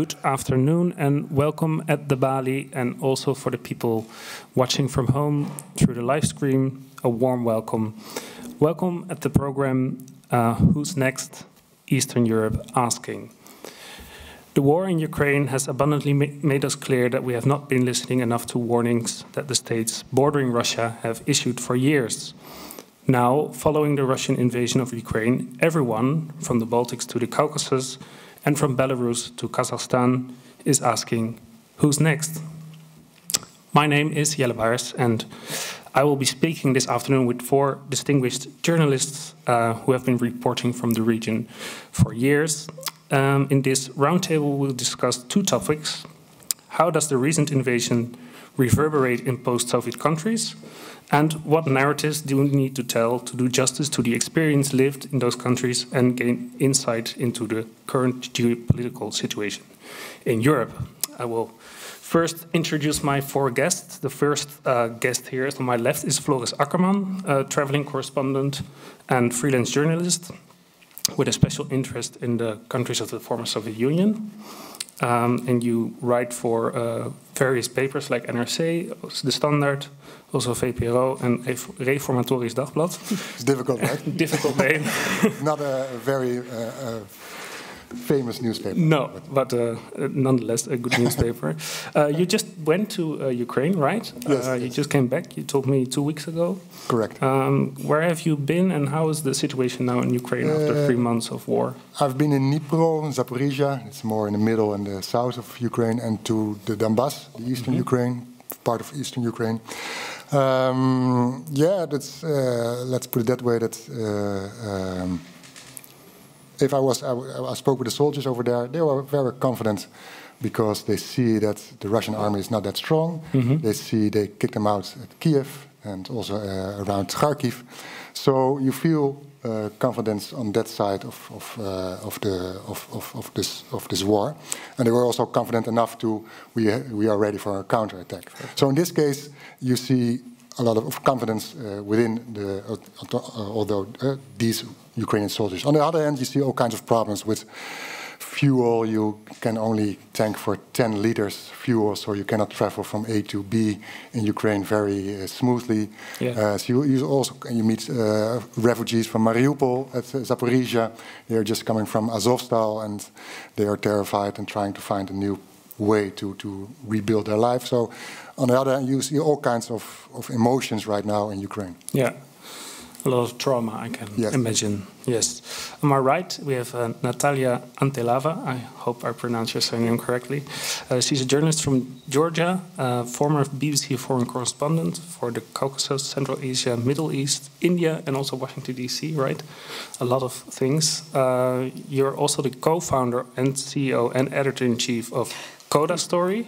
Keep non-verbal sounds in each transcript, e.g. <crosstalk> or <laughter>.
good afternoon and welcome at De Balie and also for the people watching from home through the live stream, a warm welcome. Welcome at the program uh, Who's Next? Eastern Europe Asking. The war in Ukraine has abundantly ma made us clear that we have not been listening enough to warnings that the states bordering Russia have issued for years. Now, following the Russian invasion of Ukraine, everyone, from the Baltics to the Caucasus, and from Belarus to Kazakhstan, is asking, who's next? My name is Jelle and I will be speaking this afternoon with four distinguished journalists uh, who have been reporting from the region for years. Um, in this roundtable, we'll discuss two topics. How does the recent invasion reverberate in post-Soviet countries? And what narratives do we need to tell to do justice to the experience lived in those countries and gain insight into the current geopolitical situation in Europe? I will first introduce my four guests. The first uh, guest here on my left is Floris Akkerman, a traveling correspondent and freelance journalist with a special interest in the countries of the former Soviet Union. Um, and you write for uh, various papers like NRC, The Standard, also VPRO and Reformatorisch Dagblad. It's <laughs> difficult, right? <laughs> difficult name. <laughs> Not a very uh, uh, famous newspaper. No, but uh, nonetheless a good newspaper. Uh, you just went to uh, Ukraine, right? Yes, uh, yes, You just came back. You told me two weeks ago. Correct. Um, where have you been, and how is the situation now in Ukraine after Uh, three months of war? I've been in Dnipro, Zaporizhia. It's more in the middle and the south of Ukraine, and to the Donbass, the eastern Mhm. Ukraine, part of eastern Ukraine. Um, yeah, that's. Uh, let's put it that way. That uh, um, if I was, I, I spoke with the soldiers over there. They were very confident because they see that the Russian army is not that strong. Mhm. They see they kicked them out at Kiev and also uh, around Kharkiv. So you feel uh, confidence on that side of of, uh, of the of, of, of this of this war, and they were also confident enough to we we are ready for a counterattack. So in this case, you see a lot of confidence uh, within the uh, although uh, these Ukrainian soldiers. On the other hand, you see all kinds of problems with fuel. You can only tank for 10 liters fuel, so you cannot travel from A to B in Ukraine very uh, smoothly. Yeah. Uh, so you, you also you meet uh, refugees from Mariupol at Zaporizhia. They are just coming from Azovstal, and they are terrified and trying to find a new way to, to rebuild their life. So, on the other hand, you see all kinds of, of emotions right now in Ukraine. Yeah, a lot of trauma, I can Yes. imagine. Yes. On my right, we have uh, Natalia Antelava. I hope I pronounced your surname correctly. Uh, she's a journalist from Georgia, uh, former BBC foreign correspondent for the Caucasus, Central Asia, Middle East, India, and also Washington, D.C., right? A lot of things. Uh, you're also the co founder and CEO and editor in chief of Coda Story,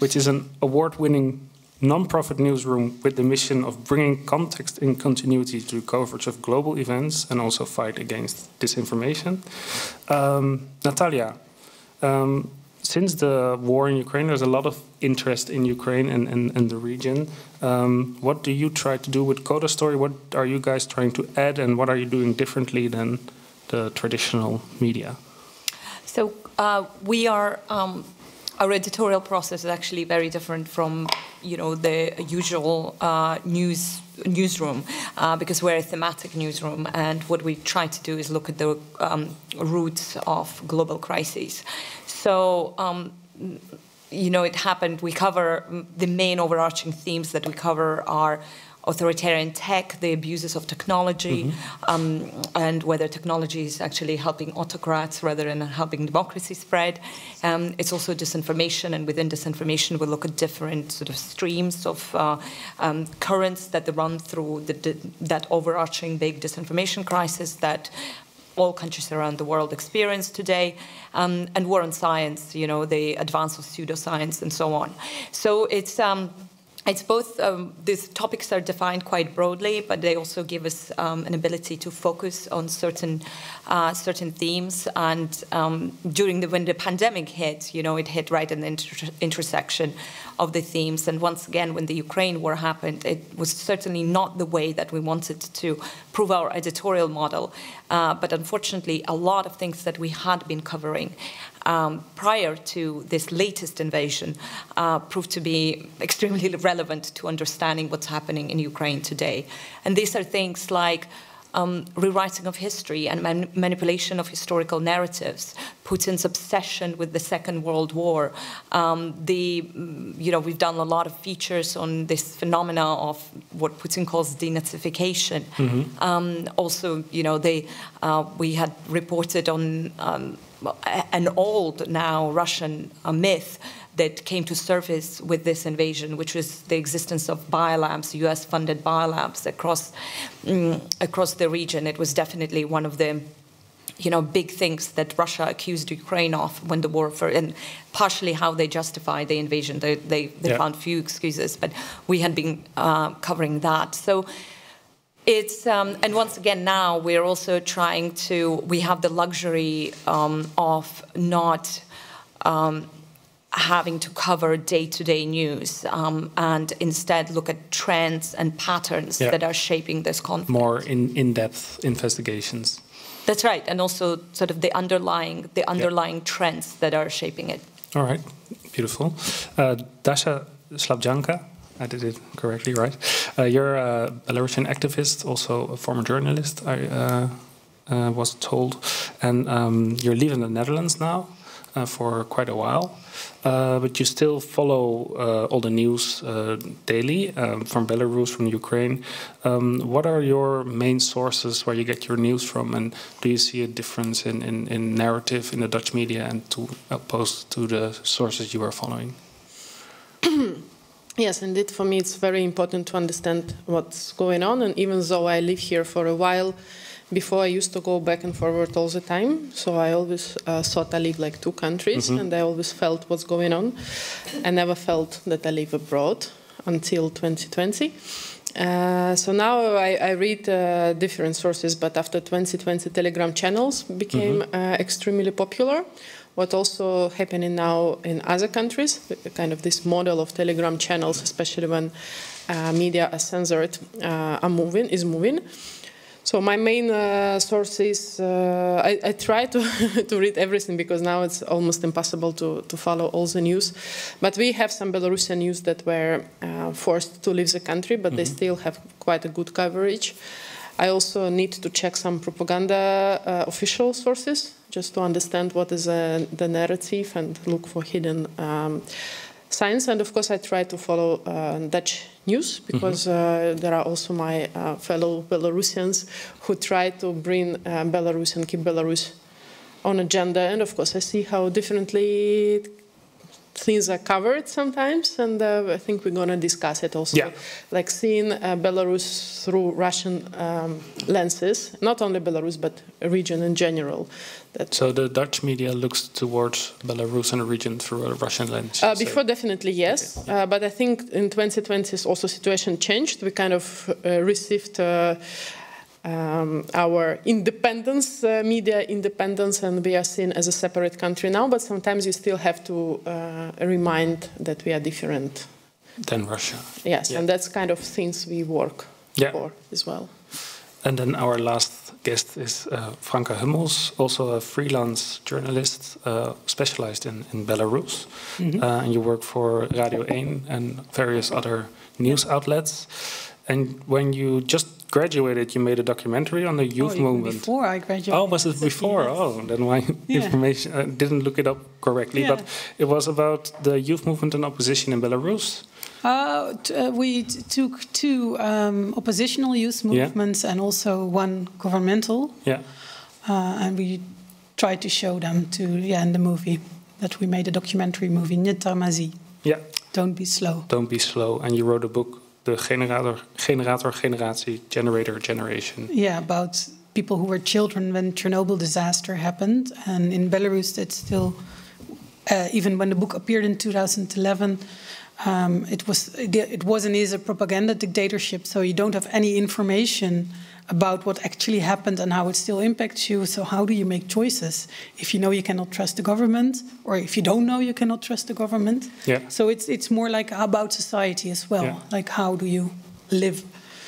which is an award winning non-profit newsroom with the mission of bringing context and continuity to coverage of global events and also fight against disinformation. Um, Natalia, um, since the war in Ukraine, there's a lot of interest in Ukraine and, and, and the region. Um, what do you try to do with Coda Story? What are you guys trying to add, and what are you doing differently than the traditional media? So uh, we are. Um, our editorial process is actually very different from, you know, the usual uh, news newsroom uh, because we're a thematic newsroom, and what we try to do is look at the um, roots of global crises. So. Um, you know, it happened. We cover the main overarching themes that we cover are authoritarian tech, the abuses of technology, mm-hmm. um, and whether technology is actually helping autocrats rather than helping democracy spread. Um, it's also disinformation, and within disinformation, we look at different sort of streams of uh, um, currents that run through the, the, that overarching big disinformation crisis that all countries around the world experience today, um, and war on science, you know, the advance of pseudoscience and so on. So it's um, it's both um, these topics are defined quite broadly, but they also give us um, an ability to focus on certain uh, certain themes. And um, during the when the pandemic hit, you know, it hit right in the inter intersection of the themes. And once again, when the Ukraine war happened, it was certainly not the way that we wanted to prove our editorial model. Uh, but unfortunately, a lot of things that we had been covering um, prior to this latest invasion uh, proved to be extremely <laughs> relevant to understanding what's happening in Ukraine today. And these are things like um, rewriting of history and man manipulation of historical narratives, Putin's obsession with the Second World War. Um, the, mm, you know, we've done a lot of features on this phenomena of what Putin calls denazification. Mm -hmm. um, also, you know, they, uh, we had reported on um, an old now Russian uh, myth that came to surface with this invasion, which was the existence of biolabs, U.S.-funded biolabs across um, across the region. It was definitely one of the you know, big things that Russia accused Ukraine of when the war for, and partially how they justified the invasion. They, they, they yeah. found few excuses, but we had been uh, covering that. So it's, um, and once again, now we're also trying to, we have the luxury um, of not um, having to cover day-to-day news um, and instead look at trends and patterns yeah. that are shaping this conflict. More in, in-depth investigations. That's right, and also sort of the underlying the underlying yeah. trends that are shaping it. All right, beautiful. Uh, Dasha Słabčanka, I did it correctly, right? Uh, you're a Belarusian activist, also a former journalist. I uh, uh was told, and um, you're leaving the Netherlands now uh, for quite a while. Uh, but you still follow uh, all the news daily um, from Belarus, from Ukraine. Um, what are your main sources where you get your news from, and do you see a difference in, in, in narrative in the Dutch media and to opposed to the sources you are following? <clears throat> Yes, indeed. For me, it's very important to understand what's going on. And even though I live here for a while, before I used to go back and forward all the time, so I always uh, thought I live like two countries, mm -hmm. and I always felt what's going on. I never felt that I live abroad until 2020. Uh, so now I, I read uh, different sources, but after 2020, Telegram channels became mm -hmm. extremely popular. What also happening now in other countries, kind of this model of Telegram channels, especially when uh, media are censored, uh, are moving, is moving. So my main uh, sources, uh, I, I, try to, <laughs> to read everything because now it's almost impossible to, to follow all the news. But we have some Belarusian news that were uh, forced to leave the country, but mm -hmm. they mm-hmm. still have quite a good coverage. I also need to check some propaganda uh, official sources just to understand what is uh, the narrative and look for hidden um, signs. And of course, I try to follow uh, Dutch news because mm -hmm. there are also my uh, fellow Belarusians who try to bring uh, Belarus and keep Belarus on agenda. And of course, I see how differently things are covered sometimes, and uh, I think we're going to discuss it also. Yeah. Like seeing uh, Belarus through Russian um, lenses, not only Belarus, but a region in general. That so the Dutch media looks towards Belarus and a region through a Russian lens? Uh, before, definitely, yes. Okay. Uh, but I think in 2020 also situation changed. We kind of uh, received uh, um, our independence, uh, media independence, and we are seen as a separate country now, but sometimes you still have to uh, remind that we are different. Than Russia. Yes, yeah. and that's kind of things we work yeah. for as well. And then our last guest is uh, Franka Hummels, also a freelance journalist uh, specialized in, in Belarus. Mm -hmm. uh, and you work for Radio 1 and various other news outlets. And when you just graduated, you made a documentary on the youth oh, movement. Before I graduated. Oh, was it before? Yes. Oh, then my yeah. information I didn't look it up correctly. Yeah. But it was about the youth movement and opposition in Belarus. Uh, uh, we took two um, oppositional youth movements yeah. and also one governmental. Yeah. Uh, and we tried to show them to yeah in the movie that we made a documentary movie Yeah. Don't be slow. Don't be slow. And you wrote a book the generator, generator generatie, generator generation. Yeah, about people who were children when Chernobyl disaster happened, and in Belarus, it's still uh, even when the book appeared in 2011. Um, it was it was and is a propaganda dictatorship, so you don't have any information about what actually happened and how it still impacts you. So, how do you make choices if you know you cannot trust the government, or if you don't know you cannot trust the government? Yeah. So it's it's more like about society as well. Yeah. Like how do you live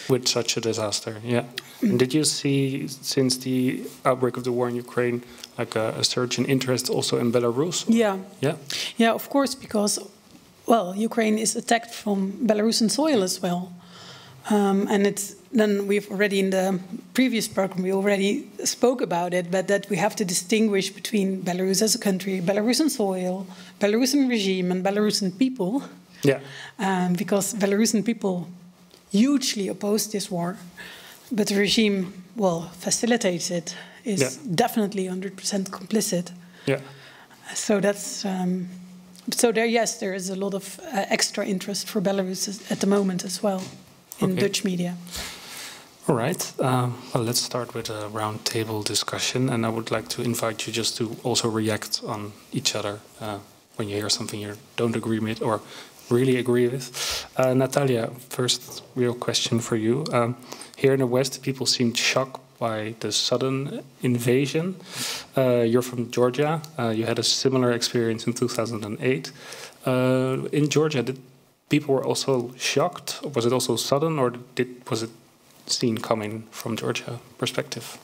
with such a disaster. Yeah. And did you see since the outbreak of the war in Ukraine, like a, a surge in interest also in Belarus? Yeah. Yeah. Yeah, of course, because well, Ukraine is attacked from Belarusian soil as well. Um, and it's then we've already in the previous program we already spoke about it, but that we have to distinguish between Belarus as a country, Belarusian soil, Belarusian regime, and Belarusian people. Yeah. Um, because Belarusian people hugely oppose this war, but the regime, well, facilitates it, is Yeah. definitely 100% complicit. Yeah. So that's um, so there. Yes, there is a lot of uh, extra interest for Belarus at the moment as well in Okay. Dutch media. All right. Um, well, let's start with a roundtable discussion, and I would like to invite you just to also react on each other uh, when you hear something you don't agree with or really agree with. Uh, Natalia, first real question for you. Um, here in the West, people seemed shocked by the sudden invasion. Uh, you're from Georgia. Uh, you had a similar experience in 2008. Uh, in Georgia, did people were also shocked? Was it also sudden, or did was it seen coming from Georgia perspective?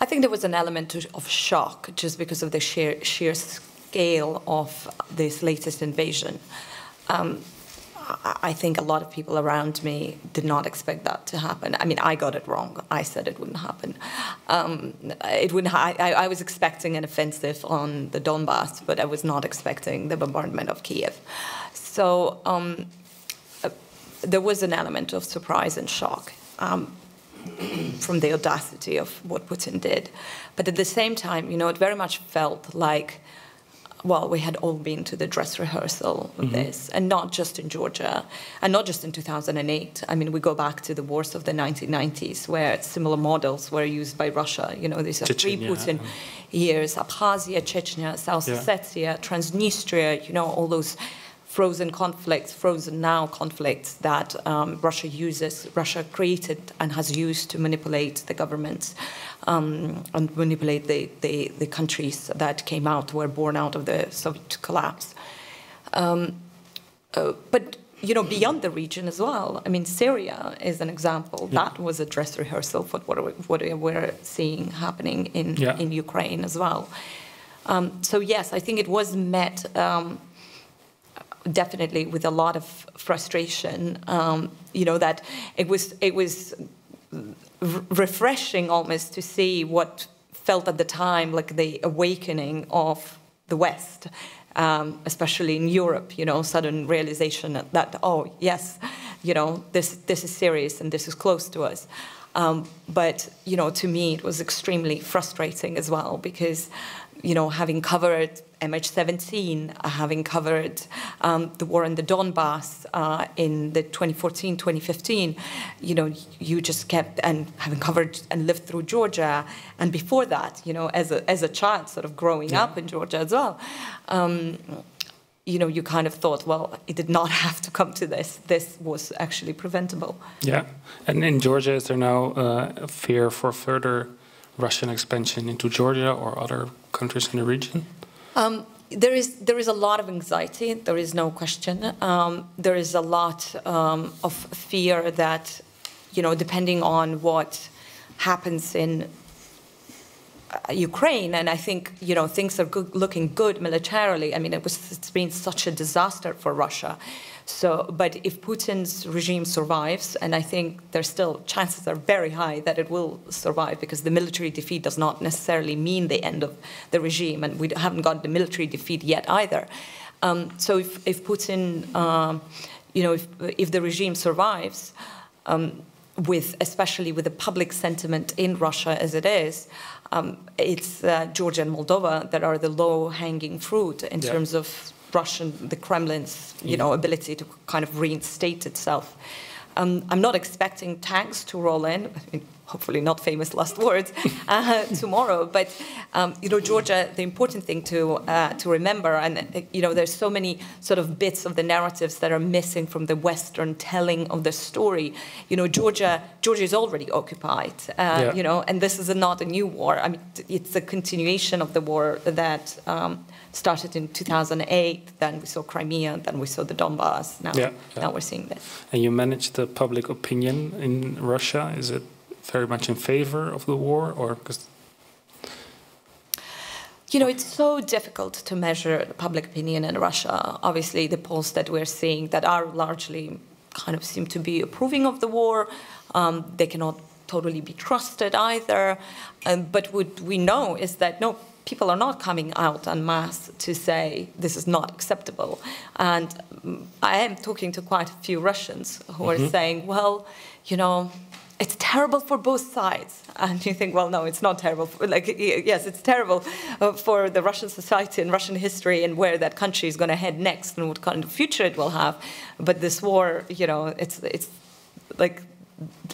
I think there was an element of- shock just because of the sheer, sheer scale of this latest invasion. Um, I- think a lot of people around me did not expect that to happen. I mean, I got it wrong. I said it wouldn't happen. Um, it wouldn't. I, I was expecting an offensive on the Donbass, but I was not expecting the bombardment of Kiev. So um, there was an element of surprise and shock. Um, <clears throat> from the audacity of what Putin did. But at the same time, you know, it very much felt like, well, we had all been to the dress rehearsal of this, and not just in Georgia, and not just in 2008. I mean, we go back to the wars of the 1990s, where similar models were used by Russia. You know, these are pre-Putin um, years: Abkhazia, Chechnya, South Yeah. Ossetia, Transnistria. You know, all those frozen conflicts, frozen now conflicts that um, Russia uses, Russia created and has used to manipulate the governments um, and manipulate the, the, the countries that came out, were born out of the Soviet collapse. Um, uh, but you know, beyond the region as well. I mean, Syria is an example. That was a dress rehearsal for what, we- what we're seeing happening in, Yeah. in Ukraine as well. Um, so yes, I think it was met um, definitely with a lot of frustration. Um, you know that it was it was refreshing almost to see what felt at the time like the awakening of the West, um, especially in Europe. You know, sudden realization that oh yes, you know this this is serious and this is close to us. Um, but you know, to me, it was extremely frustrating as well because, you know, having covered MH17, uh, having covered um, the war in the Donbass uh, in the 2014, 2015, you know, you just kept and having covered and lived through Georgia, and before that, you know, as a as a child, sort of growing up in Georgia as well. Um, you know, you kind of thought, well, it did not <laughs> have to come to this. This was actually preventable. Yeah. And in Georgia, is there now uh, a fear for further Russian expansion into Georgia or other countries in the region? Um, there is there is a lot of anxiety. There is no question. Um, there is a lot um, of fear that, you know, depending on what happens in uh, Ukraine, and I think you know things are good, looking good militarily. I mean, it was it's been such a disaster for Russia. So, but if Putin's regime survives, and I think there's still chances are very high that it will survive because the military defeat does not necessarily mean the end of the regime, and we haven't got the military defeat yet either. Um, so, if, if Putin, um, you know, if, if the regime survives, um, with especially with the public sentiment in Russia as it is, um, it's uh, Georgia and Moldova that are the low-hanging fruit in Yeah. terms of Russian, the Kremlin's, you know, ability to kind of reinstate itself. Um, I'm not expecting tanks to roll in. Hopefully not famous last <laughs> words uh, tomorrow. But um, you know, Georgia, the important thing to uh, to remember, and uh, you know, there's so many sort of bits of the narratives that are missing from the Western telling of the story. You know, Georgia, Georgia is already occupied. Uh, yeah. You know, and this is a, not a new war. I mean, it's a continuation of the war that. Um, started in 2008, then we saw Crimea, then we saw the Donbass, now, yeah, yeah. now we're seeing this. And you manage the public opinion in Russia? Is it very much in favor of the war or because you know, it's so difficult to measure public opinion in Russia. Obviously, the polls that we're seeing that are largely kind of seem to be approving of the war. Um, they cannot totally be trusted either. Um, but what we know is that no, people are not coming out en masse to say this is not acceptable. And I am talking to quite a few Russians who mm -hmm. are saying, well, you know, it's terrible for both sides. And you think, well, no, it's not terrible. Like, yes, it's terrible uh, for the Russian society and Russian history and where that country is going to head next and what kind of future it will have. But this war, you know, it's it's like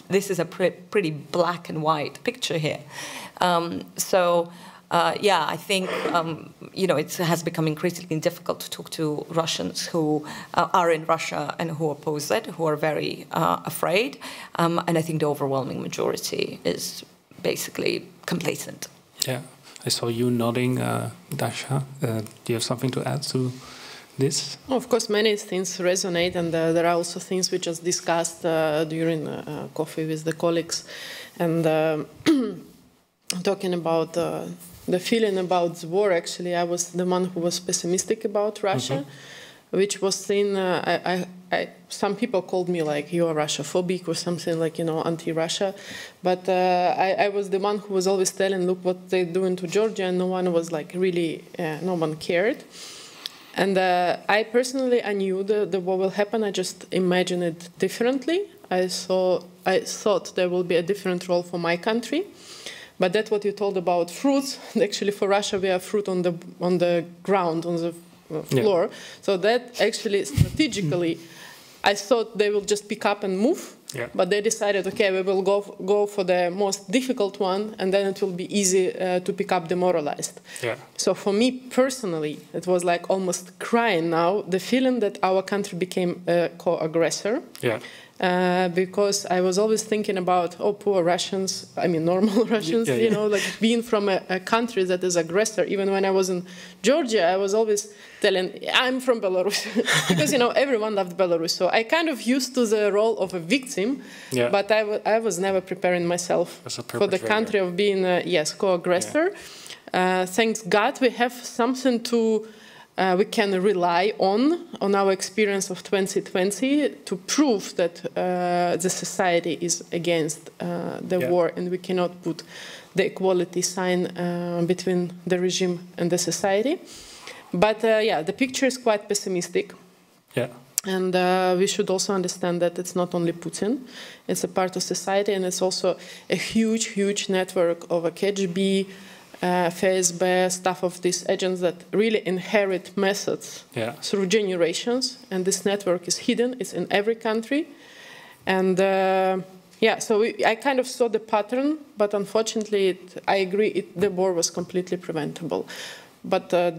this is a pre pretty black and white picture here. Um, so uh, yeah, I think um, you know it has become increasingly difficult to talk to Russians who uh, are in Russia and who oppose it, who are very uh, afraid, um, and I think the overwhelming majority is basically complacent. Yeah, I saw you nodding, uh, Dasha. Uh, do you have something to add to? This? of course, many things resonate, and uh, there are also things we just discussed during coffee with the colleagues, and <clears throat> talking about the feeling about the war, actually, I was the one who was pessimistic about Russia, mm -hmm. which was seen. Uh, I, I, I, some people called me like you are Russophobic or something like you know anti-Russia, but uh, I, I, was the one who was always telling, look what they're doing to Georgia, and no one was like really, uh, no one cared. And uh, I personally, I knew the, the war will happen. I just imagined it differently. I saw, I thought there will be a different role for my country but that's what you told about fruits. <laughs> Actually, for Russia, we have fruit on the on the ground, on the uh, floor. Yeah. So that actually strategically, <clears throat> I thought they will just pick up and move. Yeah. But they decided, okay, we will go go for the most difficult one, and then it will be easy uh, to pick up demoralized. Yeah. So for me personally, it was like almost crying now, the feeling that our country became a co-aggressor. Yeah uh, because I was always thinking about, oh, poor Russians, I mean, normal <laughs> Russians, yeah, yeah. you know, like being from a, a, country that is aggressor. Even when I was in Georgia, I was always telling, I'm from Belarus, <laughs> because, you know, everyone loved Belarus. So I kind of used to the role of a victim, yeah. but I, I was never preparing myself for the country of being, a, yes, co-aggressor. Uh, thanks God, we have something to uh, we can rely on, on our experience of 2020 to prove that uh, the society is against uh, the yeah. war and we cannot put the equality sign uh, between the regime and the society. But uh, yeah, the picture is quite pessimistic. Yeah. And uh, we should also understand that it's not only Putin, it's a part of society and it's also a huge, huge network of a KGB, FSB, stuff of these agents that really inherit methods yeah. through generations, and this network is hidden. It's in every country, and uh, yeah. So we, I kind of saw the pattern, but unfortunately, it, I agree. It, the war was completely preventable. But uh,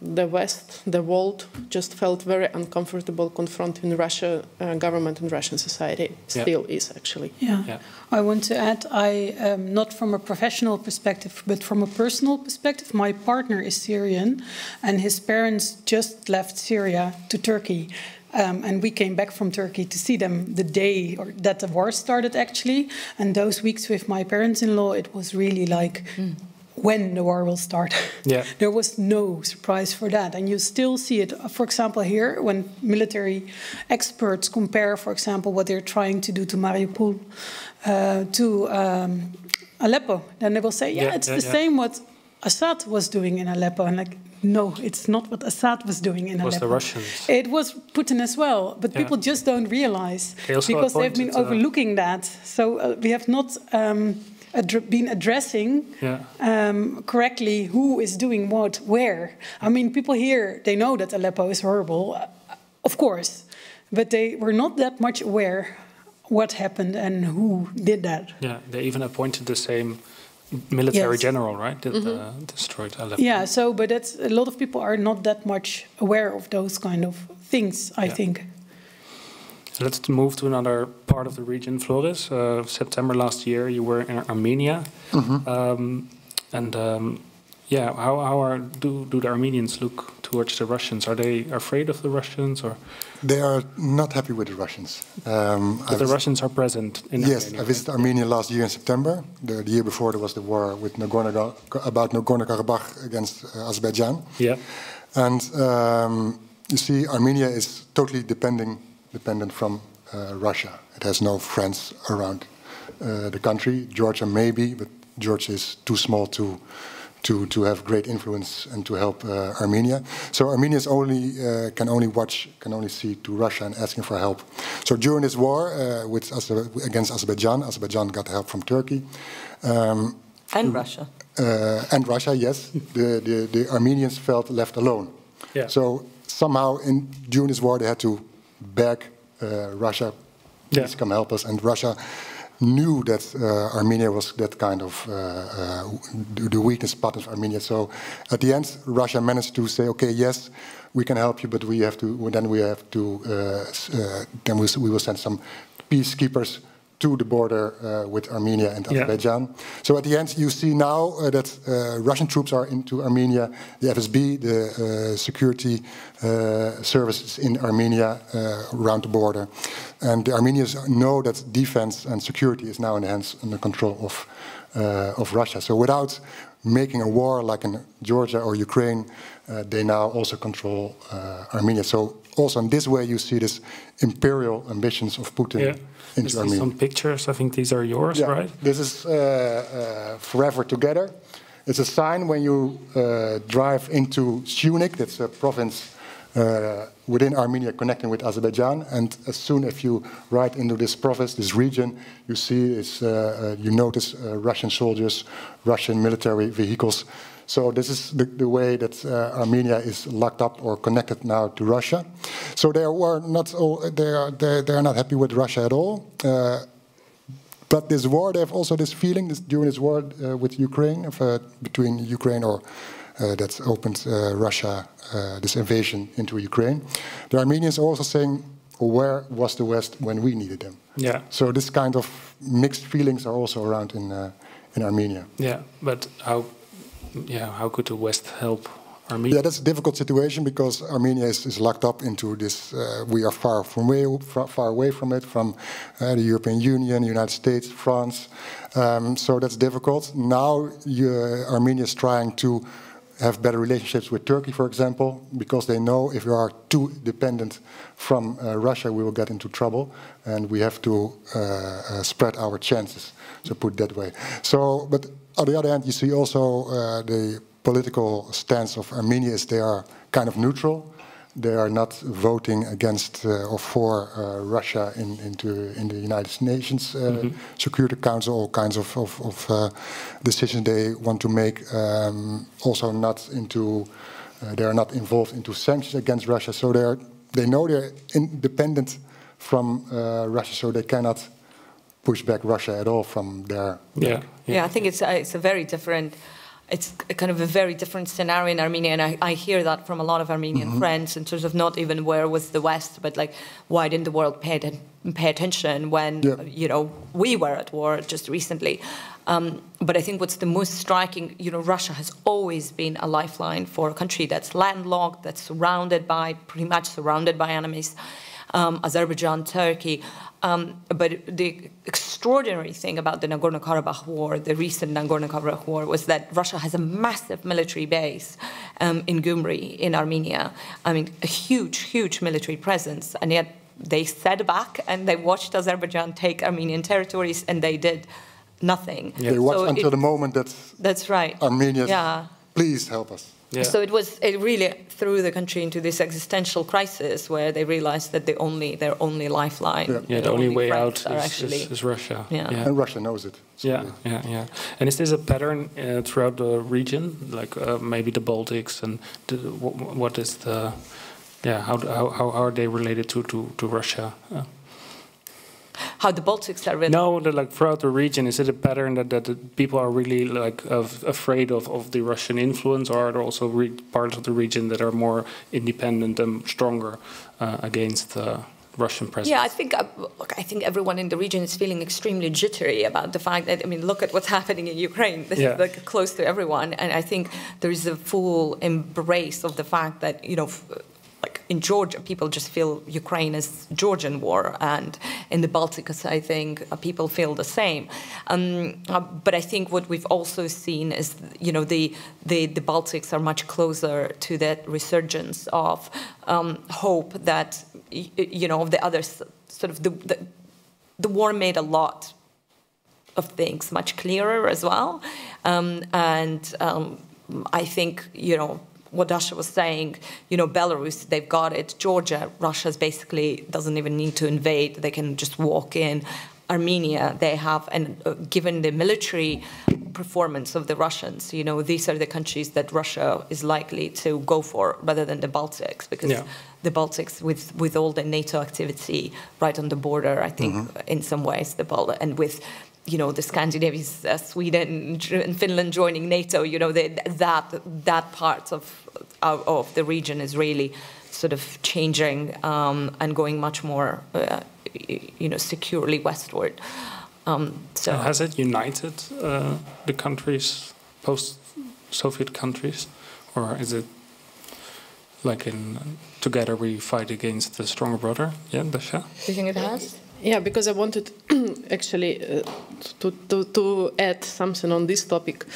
the West, the world, just felt very uncomfortable confronting Russia uh, government and Russian society. Still yeah. is actually. Yeah. yeah. I want to add, I um, not from a professional perspective, but from a personal perspective. My partner is Syrian, and his parents just left Syria to Turkey. Um, and we came back from Turkey to see them the day or that the war started, actually. And those weeks with my parents-in-law, it was really like. Mm when the war will start. Yeah. <laughs> there was no surprise for that. And you still see it, for example, here when military experts compare, for example, what they're trying to do to Mariupol uh, to um, Aleppo. Then they will say, yeah, yeah it's yeah, the yeah. same what Assad was doing in Aleppo. And like, no, it's not what Assad was doing in it was Aleppo. the Russians. It was Putin as well, but people just don't realize because they've been overlooking that. So uh, we have not um, been addressing yeah. um, correctly who is doing what where. I mean, people here they know that Aleppo is horrible, uh, of course, but they were not that much aware what happened and who did that. Yeah, they even appointed the same military Yes. general, right? That Mm-hmm. uh, destroyed Aleppo. Yeah, so but that's a lot of people are not that much aware of those kind of things. I Yeah. think. So let's move to another part of the region, Floris. Uh, September last year, you were in Armenia, um, and um, yeah, how how are do do the Armenians look towards the Russians? Are they afraid of the Russians, or They are not happy with the Russians. Um, but the Russians are present in Yes, Armenia? I visited Armenia last year in September. The, the year before there was the war with Nagorno about Nagorno-Karabakh against uh, Azerbaijan. Yeah, And um, you see, Armenia is totally depending, dependent from uh, Russia. It has no friends around uh, the country. Georgia maybe, but Georgia is too small to to to have great influence and to help uh, Armenia. So Armenia only uh, can only watch, can only see to Russia and asking for help. So during this war uh, with Azer- against Azerbaijan, Azerbaijan got help from Turkey. Um, And Russia. uh, and Russia, yes, the, the, the Armenians felt left alone. Yeah. So somehow in during this war they had to beg uh, Russia, please Yeah. come help us. And Russia knew that uh, Armenia was that kind of uh, uh, the, weakness spot of Armenia. So at the end, Russia managed to say, okay, yes, we can help you, but we have to. Then we have to. Uh, uh, then we, we will send some peacekeepers to the border uh, with Armenia and Yeah. Azerbaijan. So at the end, you see now uh, that uh, Russian troops are into Armenia, the FSB, the uh, security uh, services in Armenia uh, around the border. And the Armenians know that defense and security is now in the hands and the control of, uh, of Russia. So without making a war like in Georgia or Ukraine, uh, they now also control uh, Armenia. So also in this way, you see this imperial ambitions of Putin yeah. Into I see Armenia. some pictures. I think these are yours, Yeah, right? This is uh, uh, Forever Together. It's a sign when you uh, drive into Syunik, that's a province uh, within Armenia connecting with Azerbaijan. And as soon as you ride into this province, this region, you see, is, uh, uh, you notice uh, Russian soldiers, Russian military vehicles. So this is the, the way that uh, Armenia is locked up or connected now to Russia. So they were not all, they are they, they are not happy with Russia at all. Uh, but this war, they have also this feeling this, during this war uh, with Ukraine, of, uh, between Ukraine or uh, that's opened uh, Russia, uh, this invasion into Ukraine. The Armenians are also saying, where was the West when we needed them? Yeah. So this kind of mixed feelings are also around in uh, in Armenia. Yeah, but how? Yeah, how could the West help Armenia? Yeah, that's a difficult situation because Armenia is, is locked up into this. Uh, we are far from way, far, away from it, from uh, the European Union, United States, France. Um, so that's difficult. Now you, uh, Armenia is trying to have better relationships with Turkey, for example, because they know if we are too dependent from uh, Russia, we will get into trouble, and we have to uh, uh, spread our chances. So put that way. So, but on the other hand, you see also uh, the political stance of Armenia is they are kind of neutral. They are not voting against uh, or for uh, Russia in, into in the United Nations uh, Security Council. All kinds of of, of uh, decisions they want to make. Um, also, not into they are not involved into sanctions against Russia. So they are they know they're independent from uh, Russia, so they cannot push back Russia at all from their yeah, Yeah, I think it's a, it's a very different. It's a kind of a very different scenario in Armenia, and I, I hear that from a lot of Armenian friends in terms of not even where was the West, but like why didn't the world pay, pay attention when Yeah. you know we were at war just recently. Um, but I think what's the most striking, you know, Russia has always been a lifeline for a country that's landlocked, that's surrounded by pretty much surrounded by enemies, um, Azerbaijan, Turkey. Um, but the extraordinary thing about the Nagorno-Karabakh war, the recent Nagorno-Karabakh war, was that Russia has a massive military base um, in Gyumri, in Armenia. I mean, a huge, huge military presence, and yet they sat back and they watched Azerbaijan take Armenian territories, and they did nothing. Yeah. They watched So until it- the moment that That's right. Armenia, Yeah. please help us. Yeah. So it was it really threw the country into this existential crisis where they realized that the only their only lifeline, Yeah. yeah, the only way out are is, actually is, is Russia. Yeah. yeah. And Russia knows it. So Yeah, yeah, yeah. And is this a pattern uh, throughout the region, like uh, maybe the Baltics, and the, wh- what is the, yeah, how, how how are they related to to to Russia? Uh, how the Baltics are. No, like throughout the region, is it a pattern that, that the people are really like of, afraid of, of the Russian influence, or are there also parts of the region that are more independent and stronger uh, against? Uh, Russian presence? Yeah, I think uh, look, I think everyone in the region is feeling extremely jittery about the fact that I mean, look at what's happening in Ukraine. This yeah. is like close to everyone, and I think there is a full embrace of the fact that you know. Like in Georgia, people just feel Ukraine is Georgian war, and in the Baltics, I think uh, people feel the same. Um, uh, but I think what we've also seen is, you know, the the, the Baltics are much closer to that resurgence of um, hope that you know, of the other sort of the, the, the war made a lot of things much clearer as well. Um, and um, I think, you know, what Dasha was saying, you know, Belarus, they've got it. Georgia, Russia's basically doesn't even need to invade. They can just walk in. Armenia, they have, and uh, given the military performance of the Russians, you know, these are the countries that Russia is likely to go for rather than the Baltics, because yeah. the Baltics, with, with all the NATO activity right on the border, I think, mm-hmm. in some ways, the Bal- and with you know the Scandinavians, uh, Sweden and Finland joining NATO, you know the, that that part of of the region is really sort of changing um, and going much more uh, you know, securely westward. Um, so has it united uh, the countries, post-Soviet countries, or is it like in together we fight against the stronger brother? Yeah, Dasha. Do you think it has? Yeah, because I wanted <clears throat> actually uh, to, to, to add something on this topic,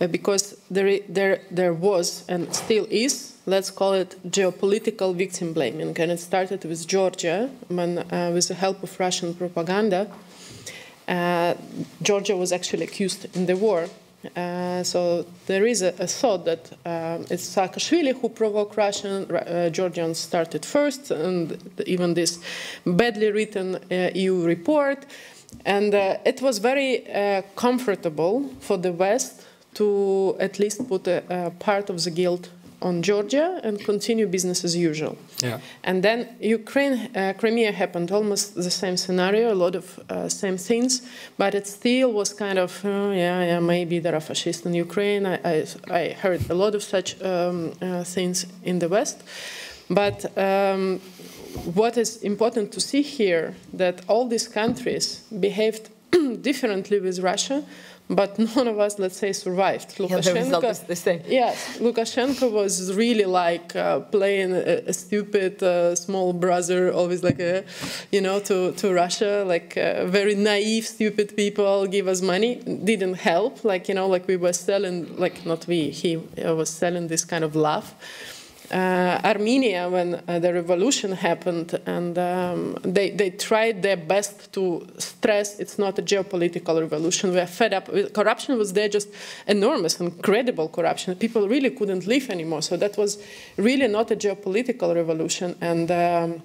uh, because there there there was and still is let's call it geopolitical victim blaming. And it started with Georgia when, uh, with the help of Russian propaganda, uh, Georgia was actually accused in the war. Uh, so there is a, a thought that uh, it's Saakashvili who provoked Russian. Uh, Georgians started first, and even this badly written uh, EU report. And it was very comfortable for the West to at least put a, a part of the guilt on Georgia and continue business as usual. Yeah. And then Ukraine, uh, Crimea happened almost the same scenario, a lot of uh, same things, but it still was kind of, uh, yeah, yeah, maybe there are fascists in Ukraine. I, I, I heard a lot of such um, uh, things in the West. But um, what is important to see here that all these countries behaved <clears throat> differently with Russia but <laughs> none of us, let's say, survived. Lukashenko, yeah, the same. Yes, Lukashenko was really like uh, playing a, a stupid uh, small brother, always like a, you know, to, to Russia, like uh, very naive, stupid people give us money. Didn't help, like you know, like we were selling, like not we, he was selling this kind of love Armenia when uh, the revolution happened, and um, they, they tried their best to stress it's not a geopolitical revolution. We are fed up. Corruption was there, just enormous, incredible corruption. People really couldn't live anymore. So that was really not a geopolitical revolution. And um,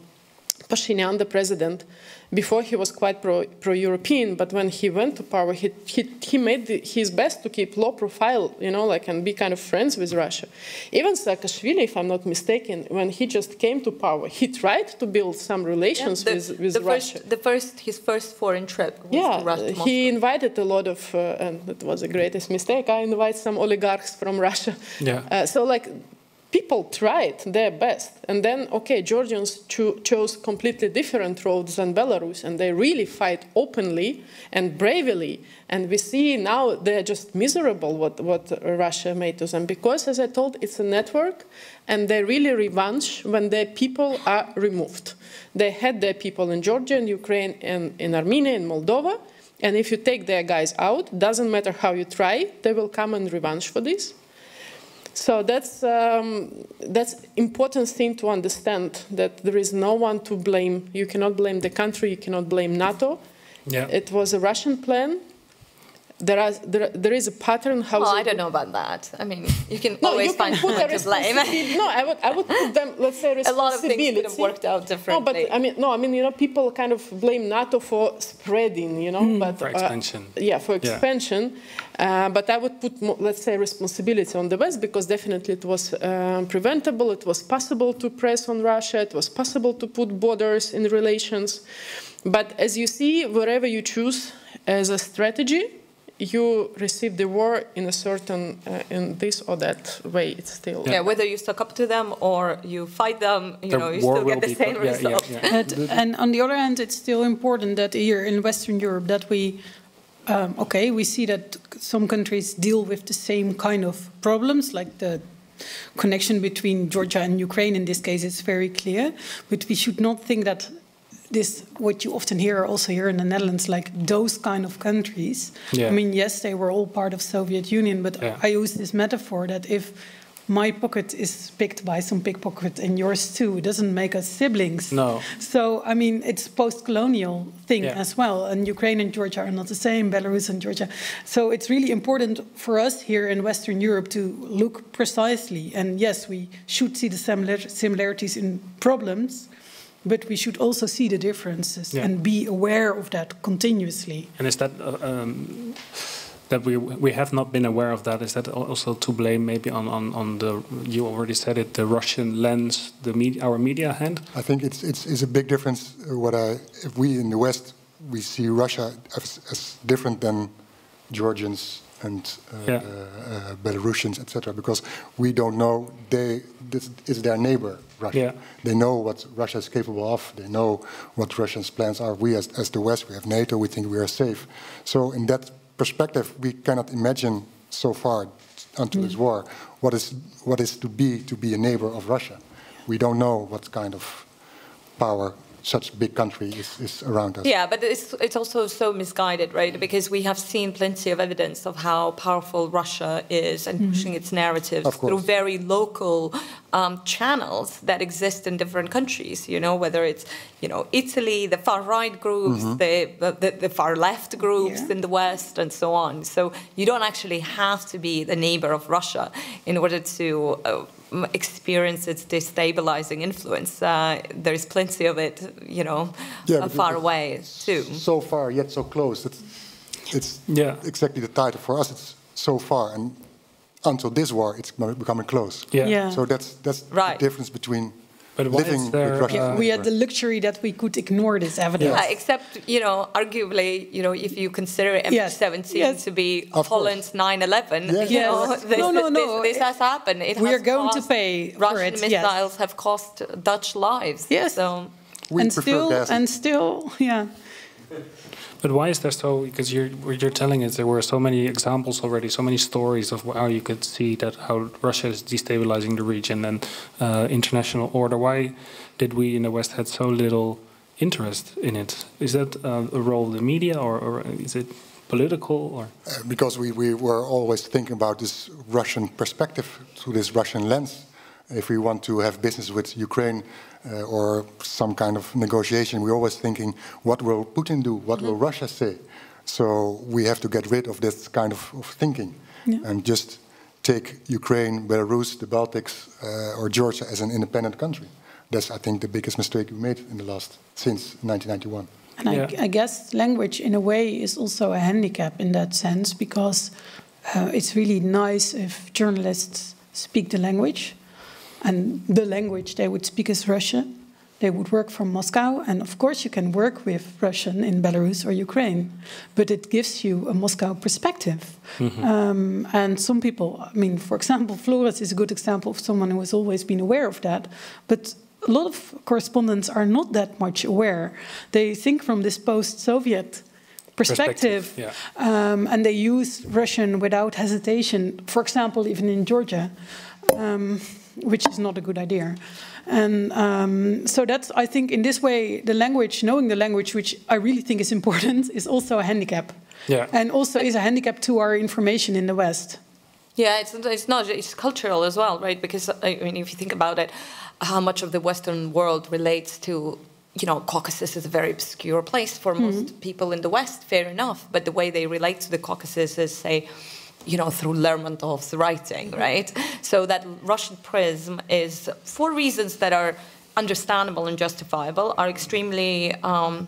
Pashinyan, the president, before he was quite pro, pro-European, but when he went to power, he, he, he made the, his best to keep low profile, you know, like, and be kind of friends with Russia. Even Saakashvili, if I'm not mistaken, when he just came to power, he tried to build some relations yeah, the, with, with the Russia. First, the first, his first foreign trip yeah, he invited a lot of, uh, and it was the greatest mistake, I invite some oligarchs from Russia. Yeah. Uh, so like, people tried their best. And then, okay, Georgians cho chose completely different roads than Belarus, and they really fight openly and bravely. And we see now they're just miserable what, what Russia made to them. Because, as I told, it's a network, and they really revenge when their people are removed. They had their people in Georgia and Ukraine and in Armenia and Moldova. And if you take their guys out, doesn't matter how you try, they will come and revenge for this. So that's um, that's important thing to understand that there is no one to blame. You cannot blame the country. You cannot blame NATO. Yeah. It was a Russian plan. There, are, there, there is a pattern how Well, I don't know about that. I mean, you can no, always you can find put <laughs> someone to blame. No, I would, I would put them, let's say, <laughs> A lot of things responsibility. could have worked out differently. No, differently. but I mean, no, I mean, you know, people kind of blame NATO for spreading, you know, but For uh, expansion. yeah, for Yeah. expansion. Uh, but I would put, mo- let's say, responsibility on the West because definitely it was um, preventable. It was possible to press on Russia. It was possible to put borders in relations. But as you see, wherever you choose as a strategy, you receive the war in a certain, uh, in this or that way. It's still. yeah, whether you stuck up to them or you fight them, you The know, you still get the same co- yeah, yeah, result. yeah. But, and on the other hand, it's still important that here in Western Europe that we, um, okay, we see that some countries deal with the same kind of problems, like the connection between Georgia and Ukraine. In this case, it's very clear. But we should not think that this, what you often hear also here in the Netherlands, like those kind of countries. Yeah. I mean, yes, they were all part of Soviet Union, but Yeah. I use this metaphor that if my pocket is picked by some pickpocket and yours too, it doesn't make us siblings. No. So, I mean, it's post-colonial thing Yeah. as well. And Ukraine and Georgia are not the same, Belarus and Georgia. So it's really important for us here in Western Europe to look precisely. And yes, we should see the similar- similarities in problems, but we should also see the differences Yeah. and be aware of that continuously. And is that uh, um, that we we have not been aware of that? Is that also to blame maybe on, on, on the you already said it the Russian lens, the media, our media hand? I think it's, it's, it's a big difference. uh, What I, if we in the West, we see Russia as, as different than Georgians and uh, Yeah. uh, uh, Belarusians, etc., because we don't know they this is their neighbor, Russia. Yeah. They know what Russia is capable of. They know what Russia's plans are. We, as, as the West, we have NATO. We think we are safe. So, in that perspective, we cannot imagine so far until this war what is what is to be to be a neighbor of Russia. We don't know what kind of power such big country is, is around us. Yeah, but it's, it's also so misguided, right? Because we have seen plenty of evidence of how powerful Russia is and pushing its narratives through very local um, channels that exist in different countries. You know, whether it's you know Italy, the far right groups, the, the the far left groups Yeah. in the West, and so on. So you don't actually have to be the neighbor of Russia in order to. Uh, m- experience its destabilizing influence. Uh, there is plenty of it, you know, Yeah, uh, far away too. So far, yet so close. It's, it's Yeah. exactly the title for us. It's so far, and until this war, it's becoming close. Yeah. Yeah. So that's that's Right. the difference between But why living is there, with uh, we had the luxury that we could ignore this evidence. Uh, except, you know, arguably, you know, if you consider MH17 Yes. to be course. Holland's 9/11, Yes. you know, this, No, no, no. this, has happened. It We has are going to cost- pay for Russian it, yes. missiles have cost Dutch lives. Yes. So, We and prefer still, gas. and still, yeah. But why is there so? Because you're you're telling us there were so many examples already, so many stories of how you could see that how Russia is destabilizing the region and uh, international order. Why did we in the West had so little interest in it? Is that uh, a role of the media, or, or is it political, or Uh, because we, we were always thinking about this Russian perspective through this Russian lens. If we want to have business with Ukraine uh, or some kind of negotiation, we're always thinking, what will Putin do? What will Russia say? So we have to get rid of this kind of, of thinking Yeah. and just take Ukraine, Belarus, the Baltics, uh, or Georgia as an independent country. That's, I think, the biggest mistake we made in the last since 1991. And Yeah. I, I guess language, in a way, is also a handicap in that sense because uh, it's really nice if journalists speak the language, and the language they would speak is Russian. They would work from Moscow, and of course, you can work with Russian in Belarus or Ukraine, but it gives you a Moscow perspective. Um, and some people, I mean, for example, <laughs> Floris is a good example of someone who has always been aware of that, but a lot of correspondents are not that much aware. They think from this post Soviet perspective, Perspective, um, and they use Russian without hesitation, for example, even in Georgia, um, which is not a good idea. And um, so that's, I think, in this way, the language, knowing the language, which I really think is important, is also a handicap. Yeah. And also is a handicap to our information in the West. Yeah, it's it's not it's cultural as well, right? Because I mean, if you think about it, how much of the Western world relates to you know, Caucasus is a very obscure place for most mm -hmm. people in the West, fair enough. But the way they relate to the Caucasus is, say, you know, through Lermontov's writing, right? So that Russian prism is, for reasons that are understandable and justifiable, are extremely um,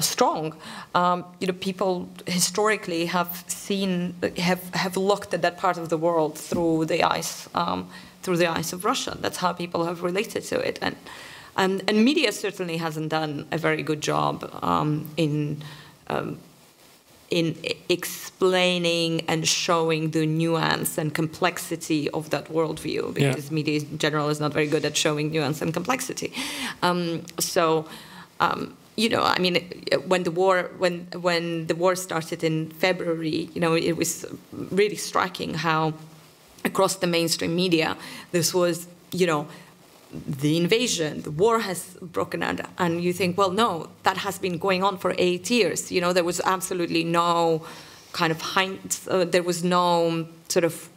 strong. Um, you know, people historically have seen, have, have looked at that part of the world through the eyes, um, through the eyes of Russia. That's how people have related to it. And, and, and media certainly hasn't done a very good job um, in um, in explaining and showing the nuance and complexity of that worldview because yeah. media in general is not very good at showing nuance and complexity. Um, so, um, you know, I mean, when the war when when the war started in February, you know, it was really striking how across the mainstream media this was, you know the invasion, the war has broken out, and you think, well, no, that has been going on for eight years. You know, there was absolutely no kind of hind, uh, there was no sort of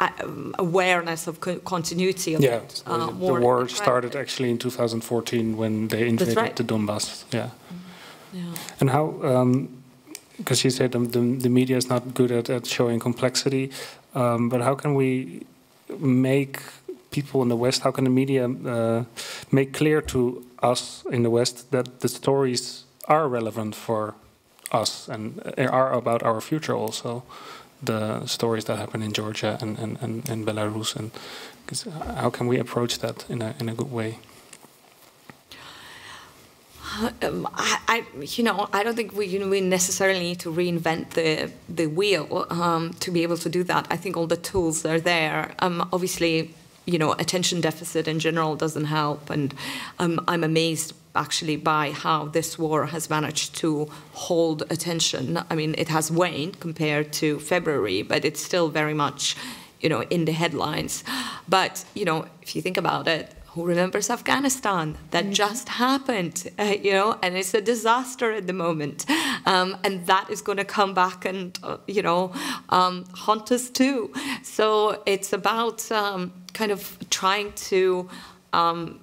uh, awareness of continuity of yeah, uh, war. The war started actually in 2014 when they invaded right. the Donbass. Yeah. yeah. And how, because um, you said the, the, the, media is not good at, at showing complexity, um, but how can we make people in the West, how can the media uh, make clear to us in the West that the stories are relevant for us and are about our future also? The stories that happen in Georgia and, and, and, and Belarus, and how can we approach that in a, in a good way? Um, I, I, you know, I don't think we, you know, we necessarily need to reinvent the the wheel um, to be able to do that. I think all the tools are there. Um, obviously, you know, attention deficit in general doesn't help. And um, I'm amazed actually by how this war has managed to hold attention. I mean, it has waned compared to February, but it's still very much, you know, in the headlines. But, you know, if you think about it, who remembers Afghanistan? That mm-hmm. just happened, uh, you know, and it's a disaster at the moment. Um, and that is going to come back and, uh, you know, um, haunt us too. So it's about um, kind of trying to um,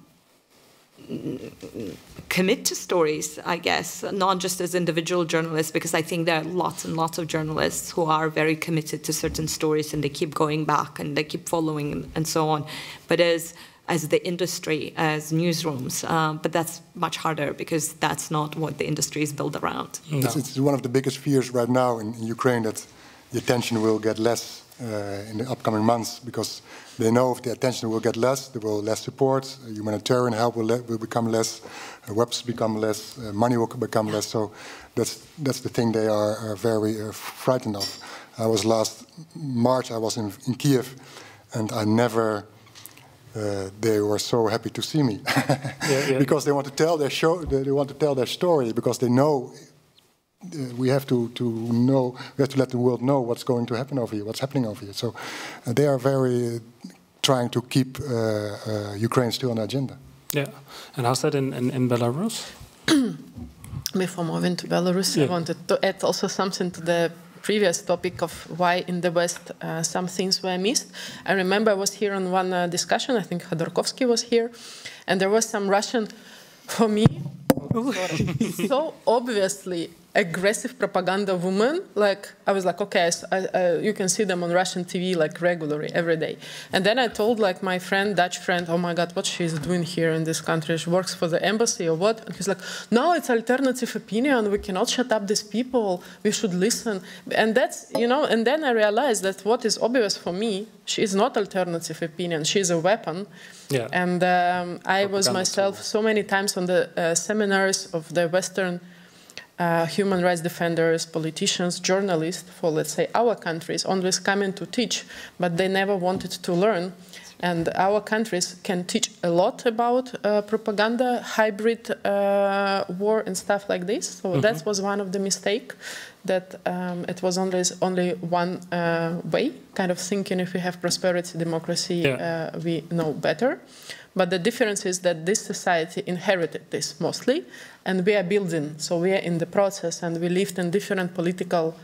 commit to stories, I guess, not just as individual journalists, because I think there are lots and lots of journalists who are very committed to certain stories and they keep going back and they keep following and so on. But as as the industry, as newsrooms. Um, but that's much harder because that's not what the industry is built around. No. It's, it's, one of the biggest fears right now in, in Ukraine that the attention will get less in the upcoming months because they know if the attention will get less, there will less support, humanitarian help will, will become less, uh, weapons become less, uh, money will become less. So that's that's the thing they are, very uh, frightened of. I was last March. I was in, in Kiev, and I never uh, they were so happy to see me <laughs> yeah, yeah. because they want to tell their show. They want to tell their story because they know uh, we have to to know. We have to let the world know what's going to happen over here, what's happening over here. So uh, they are very trying to keep uh, uh, Ukraine still on the agenda. Yeah, and how's that in in, in Belarus? <coughs> Before moving to Belarus, yeah. I wanted to add also something to the previous topic of why in the West uh, some things were missed. I remember I was here on one uh, discussion, I think Khodorkovsky was here, and there was some Russian, for me, <laughs> so obviously aggressive propaganda woman. Like I was like, okay, I, I, you can see them on Russian TV like regularly every day. And then I told like my friend, Dutch friend, oh my God, what she's doing here in this country? She works for the embassy or what? And he's like, no, it's alternative opinion. We cannot shut up these people. We should listen. And that's you know. And then I realized that what is obvious for me, she is not alternative opinion. She is a weapon. Yeah. And um, I was myself so many times on the uh, seminars of the Western uh, human rights defenders, politicians, journalists for, let's say, our countries, always coming to teach, but they never wanted to learn. And our countries can teach a lot about uh, propaganda, hybrid uh, war, and stuff like this. So mm -hmm. that was one of the mistake that um, it was only only one uh, way, kind of thinking if we have prosperity, democracy, yeah. Uh, we know better. But the difference is that this society inherited this mostly, and we are building. So we are in the process, and we lived in different political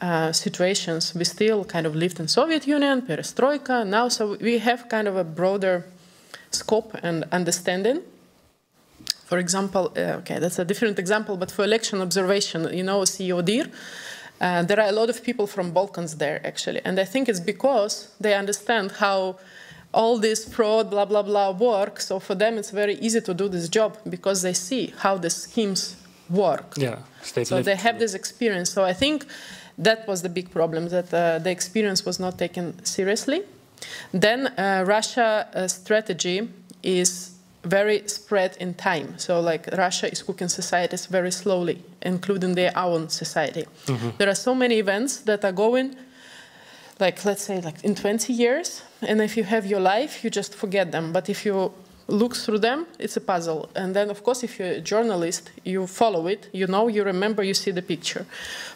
uh, situations. We still kind of lived in Soviet Union, perestroika. Now, so we have kind of a broader scope and understanding. for example, uh, okay, that's a different example, but for election observation, you know, CEODIR, uh, there are a lot of people from Balkans there, actually. And I think it's because they understand how all this fraud, blah, blah, blah, work. So for them, it's very easy to do this job because they see how the schemes work. Yeah, so they have this experience. So I think that was the big problem, that uh, the experience was not taken seriously. Then uh, Russia uh, strategy is very spread in time. So like Russia is cooking societies very slowly, including their own society. Mm -hmm. There are so many events that are going like let's say like in 20 years and if you have your life you just forget them. But if you look through them it's a puzzle. And then of course if you're a journalist you follow it you know you remember you see the picture.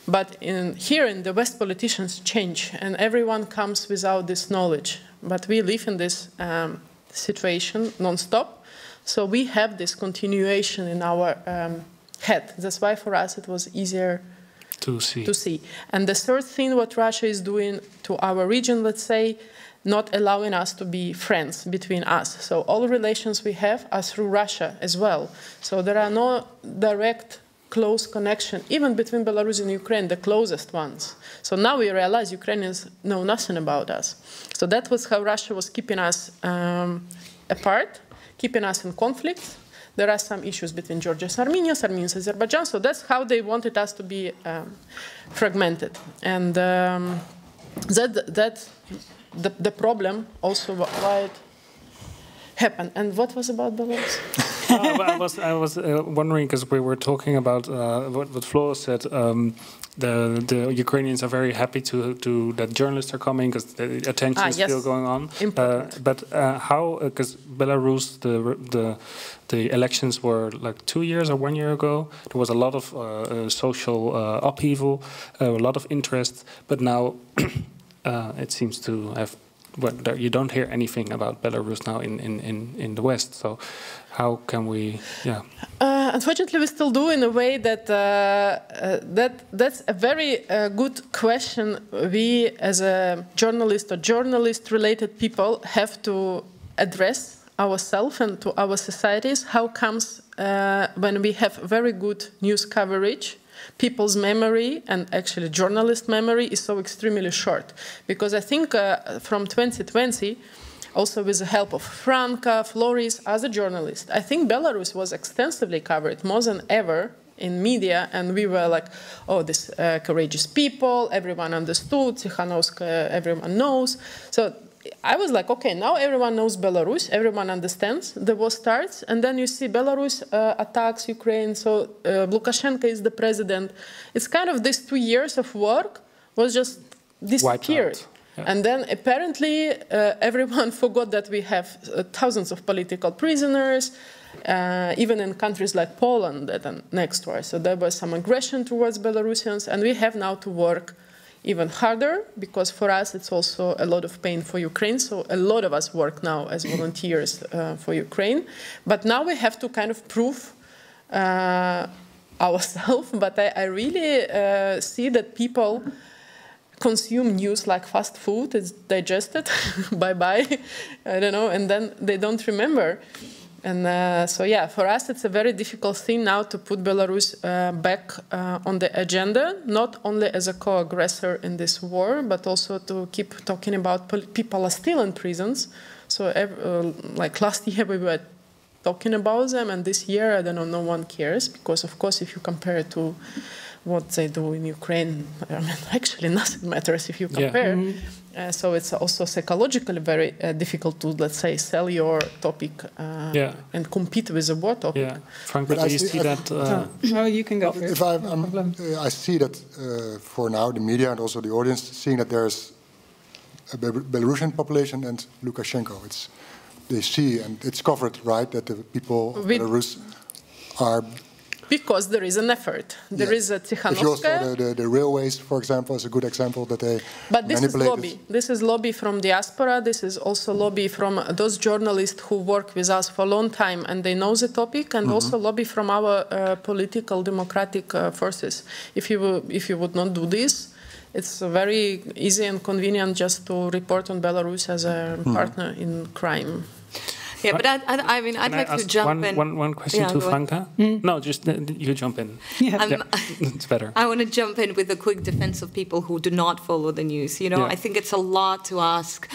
But in here in the west politicians change and everyone comes without this knowledge. But we live in this um, situation non-stop. So we have this continuation in our um, head. That's why for us it was easier to see. To see. And the third thing what Russia is doing to our region, let's say, not allowing us to be friends between us. So all relations we have are through Russia as well. So there are no direct close connection, even between Belarus and Ukraine, the closest ones. So now we realize Ukrainians know nothing about us. So that was how Russia was keeping us um, apart, keeping us in conflict, there are some issues between Georgians and Armenians, Armenians Azerbaijan, so that's how they wanted us to be um, fragmented. And um, that, that the, the problem also why it happened. And what was about Belarus? <laughs> uh, I was I was uh, wondering because we were talking about uh, what what Flo said. Um, the the Ukrainians are very happy to to that journalists are coming because the attention ah, is yes. still going on. Uh, but uh, how? Because uh, Belarus, the the the elections were like two years or one year ago. There was a lot of social upheaval, a lot of interest. But now <clears throat> it seems to have well, you don't hear anything about Belarus now in, in, in, in the West. So how can we, yeah? Uh, unfortunately, we still do in a way that uh, uh, that that's a very uh, good question. We, as a journalist or journalist-related people, have to address ourselves and to our societies. How comes uh, when we have very good news coverage? people's memory and actually journalist memory is so extremely short. Because I think uh, from 2020, also with the help of Franka, Floris, other journalists, I think Belarus was extensively covered more than ever in media, and we were like, oh, this uh, courageous people, everyone understood, Tikhanovskaya, everyone knows. So I was like, okay, now everyone knows Belarus, everyone understands. The war starts, and then you see Belarus uh, attacks Ukraine. So uh, Lukashenko is the president. It's kind of these two years of work was just disappeared. Yeah. And then apparently uh, everyone <laughs> forgot that we have uh, thousands of political prisoners, uh, even in countries like Poland that are next to us. So there was some aggression towards Belarusians, and we have now to work even harder because for us it's also a lot of pain for Ukraine. So a lot of us work now as volunteers uh, for Ukraine. But now we have to kind of prove uh, <laughs> ourselves. But I, I really uh, see that people consume news like fast food, it's digested, <laughs> bye bye, I don't know, and then they don't remember. And uh, so, yeah, for us, it's a very difficult thing now to put Belarus uh, back uh, on the agenda, not only as a co aggressor in this war, but also to keep talking about people are still in prisons. So, uh, like last <laughs> year, we were talking about them, and this year, I don't know, no one cares because, of course, if you compare it to what they do in Ukraine, I mean, <laughs> actually, nothing matters if you compare. Yeah. Mm -hmm. Uh, so it's also psychologically very uh, difficult to, let's say, sell your topic uh, yeah. and compete with the war topic. Yeah, Frank, but do you see, see that? Uh, no, you can go. Well, if I, no uh, I see that uh, for now, the media and also the audience seeing that there's a Belarusian population and Lukashenko. It's they see and it's covered right that the people of Belarus are because there is an effort. There yeah. is a Tikhanovskaya. The, the, the, railways, for example, is a good example that they But this is lobby. This is lobby from diaspora. This is also lobby from those journalists who work with us for a long time and they know the topic, and mm -hmm. also lobby from our uh, political democratic uh, forces. If you if you would not do this, it's very easy and convenient just to report on Belarus as a mm -hmm. partner in crime. Yeah, but I, I, I mean, I'd Can like I to jump one, in. One, one question Yeah, to go ahead. Franka? No, just uh, you jump in. <laughs> Yeah. Um, Yeah, <laughs> it's better. I want to jump in with a quick defense of people who do not follow the news. You know, Yeah. I think it's a lot to ask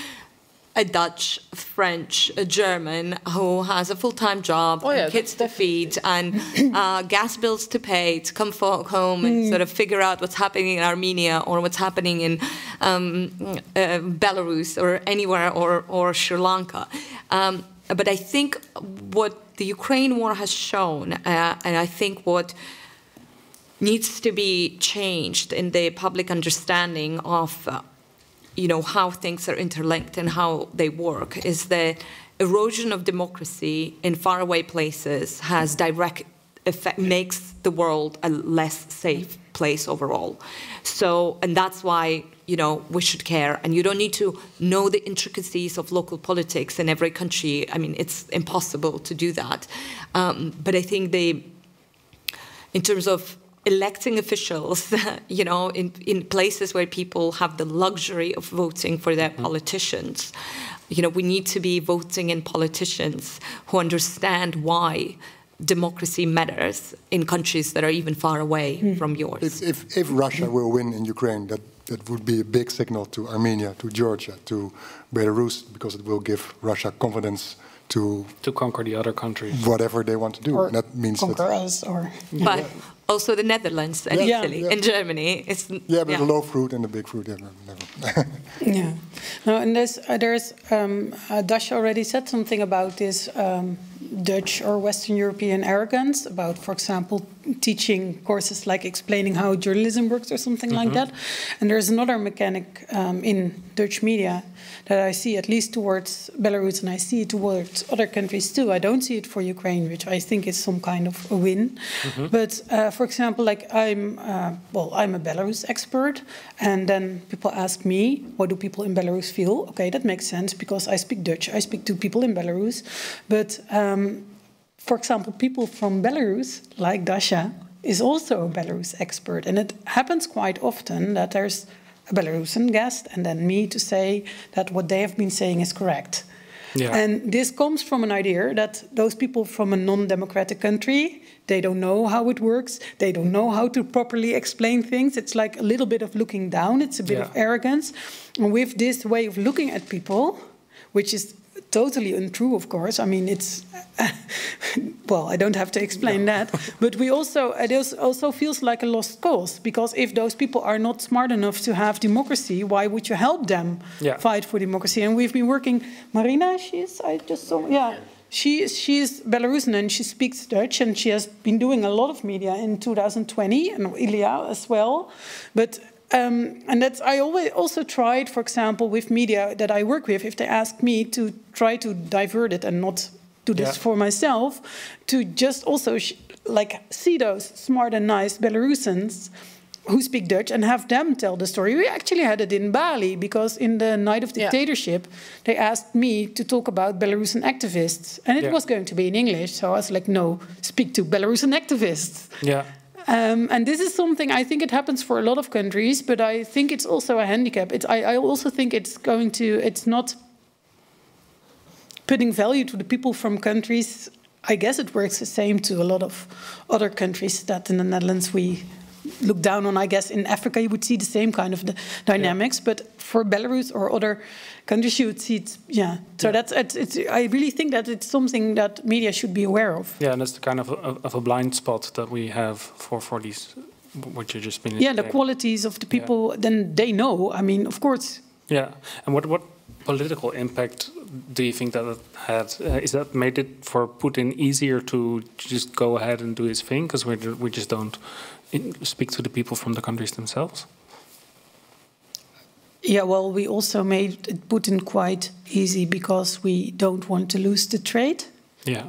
a Dutch, French, a German who has a full-time job, Oh, and yeah, kids to feed, and <clears throat> uh, gas bills to pay to come fo- home and Mm. sort of figure out what's happening in Armenia or what's happening in um, uh, Belarus or anywhere or, or Sri Lanka. Um, but I think what the Ukraine war has shown, uh, and I think what needs to be changed in the public understanding of uh, you know how things are interlinked and how they work is the erosion of democracy in faraway places has direct effect makes the world a less safe place overall. So and that's why you know we should care. And you don't need to know the intricacies of local politics in every country. I mean it's impossible to do that. Um, but i think the in terms of electing officials, <laughs> you know, in, in places where people have the luxury of voting for their politicians. You know, we need to be voting in politicians who understand why democracy matters in countries that are even far away hmm. from yours. If, if, if Russia will win in Ukraine, that, that would be a big signal to Armenia, to Georgia, to Belarus, because it will give Russia confidence to To conquer the other countries. whatever they want to do. Or and that means conquer that, us, or but also the Netherlands and Yeah, Italy yeah. and Germany. It's, yeah, but the low fruit and the big fruit, yeah, never. <laughs> Yeah, no, and there's uh, there's um, uh, Dasha already said something about this um, Dutch or Western European arrogance about, for example, teaching courses like explaining how journalism works or something like that. And there's another mechanic um, in Dutch media that I see at least towards Belarus, and I see it towards other countries too. I don't see it for Ukraine, which I think is some kind of a win. But uh, for example, like I'm, uh, well, I'm a Belarus expert, and then people ask me, what do people in Belarus feel? Okay, that makes sense because I speak Dutch. I speak to people in Belarus, but um, for example, people from Belarus, like Dasha, is also a Belarus expert, and it happens quite often that there's a Belarusian guest and then me to say that what they have been saying is correct. Yeah. And this comes from an idea that those people from a non-democratic country, they don't know how it works. They don't know how to properly explain things. It's like a little bit of looking down. It's a bit Yeah. of arrogance. And with this way of looking at people, which is totally untrue, of course. I mean, it's <laughs> well, I don't have to explain that, but we also it is also feels like a lost cause because if those people are not smart enough to have democracy, why would you help them Yeah. fight for democracy? And we've been working. Marina, she's I just saw yeah. She she's Belarusian and she speaks Dutch and she has been doing a lot of media in 2020 and Ilya as well, but um, and that's I always also tried, for example, with media that I work with, if they ask me to try to divert it and not do this Yeah. for myself, to just also sh- like see those smart and nice Belarusians who speak Dutch and have them tell the story. We actually had it in Balie because in the night of Yeah. dictatorship, they asked me to talk about Belarusian activists, and it Yeah. was going to be in English. So I was like, no, speak to Belarusian activists. Yeah. Um, and this is something I think it happens for a lot of countries, but I think it's also a handicap. It's, I, I also think it's going to, it's not putting value to the people from countries. I guess it works the same to a lot of other countries that in the Netherlands we look down on. I guess in Africa you would see the same kind of the dynamics, but for Belarus or other countries you would see it. Yeah. So Yeah. that's it's, it's. I really think that it's something that media should be aware of. Yeah, and that's the kind of a, of a blind spot that we have for for these what you just been. yeah the qualities of the people then they know i mean of course Yeah, and what what political impact do you think that it had? Uh, is that made it for Putin easier to just go ahead and do his thing because we we just don't in, speak to the people from the countries themselves? yeah well we also made putin quite easy because we don't want to lose the trade. Yeah.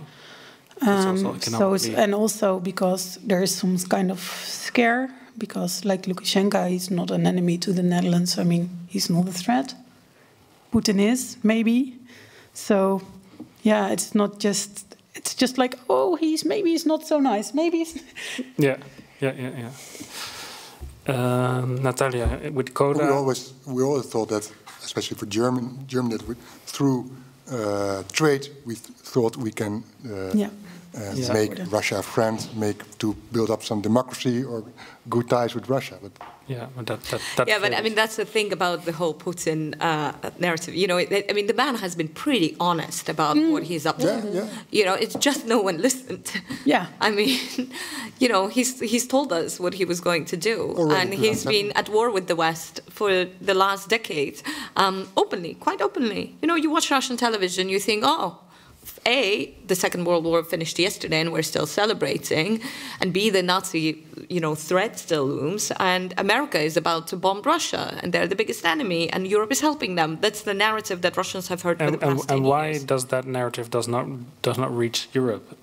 Um, so it's, and also because there is some kind of scare because like lukashenko is not an enemy to the netherlands. I mean he's not a threat. Putin is maybe. So yeah it's not just it's just like oh he's maybe he's not so nice. Maybe he's Yeah, yeah, yeah, yeah. Um, Natalia, with Coda. We always we always thought that, especially for German Germany, that we, through uh, trade, we th thought we can uh, yeah. uh, Yeah. make Russia a friend, make to build up some democracy or good ties with Russia. But Yeah, but that, that, that yeah, but I mean that's the thing about the whole Putin uh, narrative. You know, it, I mean the man has been pretty honest about what he's up to. Yeah, yeah. You know, it's just no one <laughs> listened. Yeah. I mean, <laughs> you know, he's he's told us what he was going to do, Already and he's 2007. been at war with the West for the last decade, um, openly, quite openly. You know, you watch Russian television, you think, oh. A, the Second World War finished yesterday and we're still celebrating, and B, the Nazi, you know, threat still looms, and America is about to bomb Russia, and they're the biggest enemy, and Europe is helping them. That's the narrative that Russians have heard for and, the past and, and why years. does that narrative does not does not reach Europe?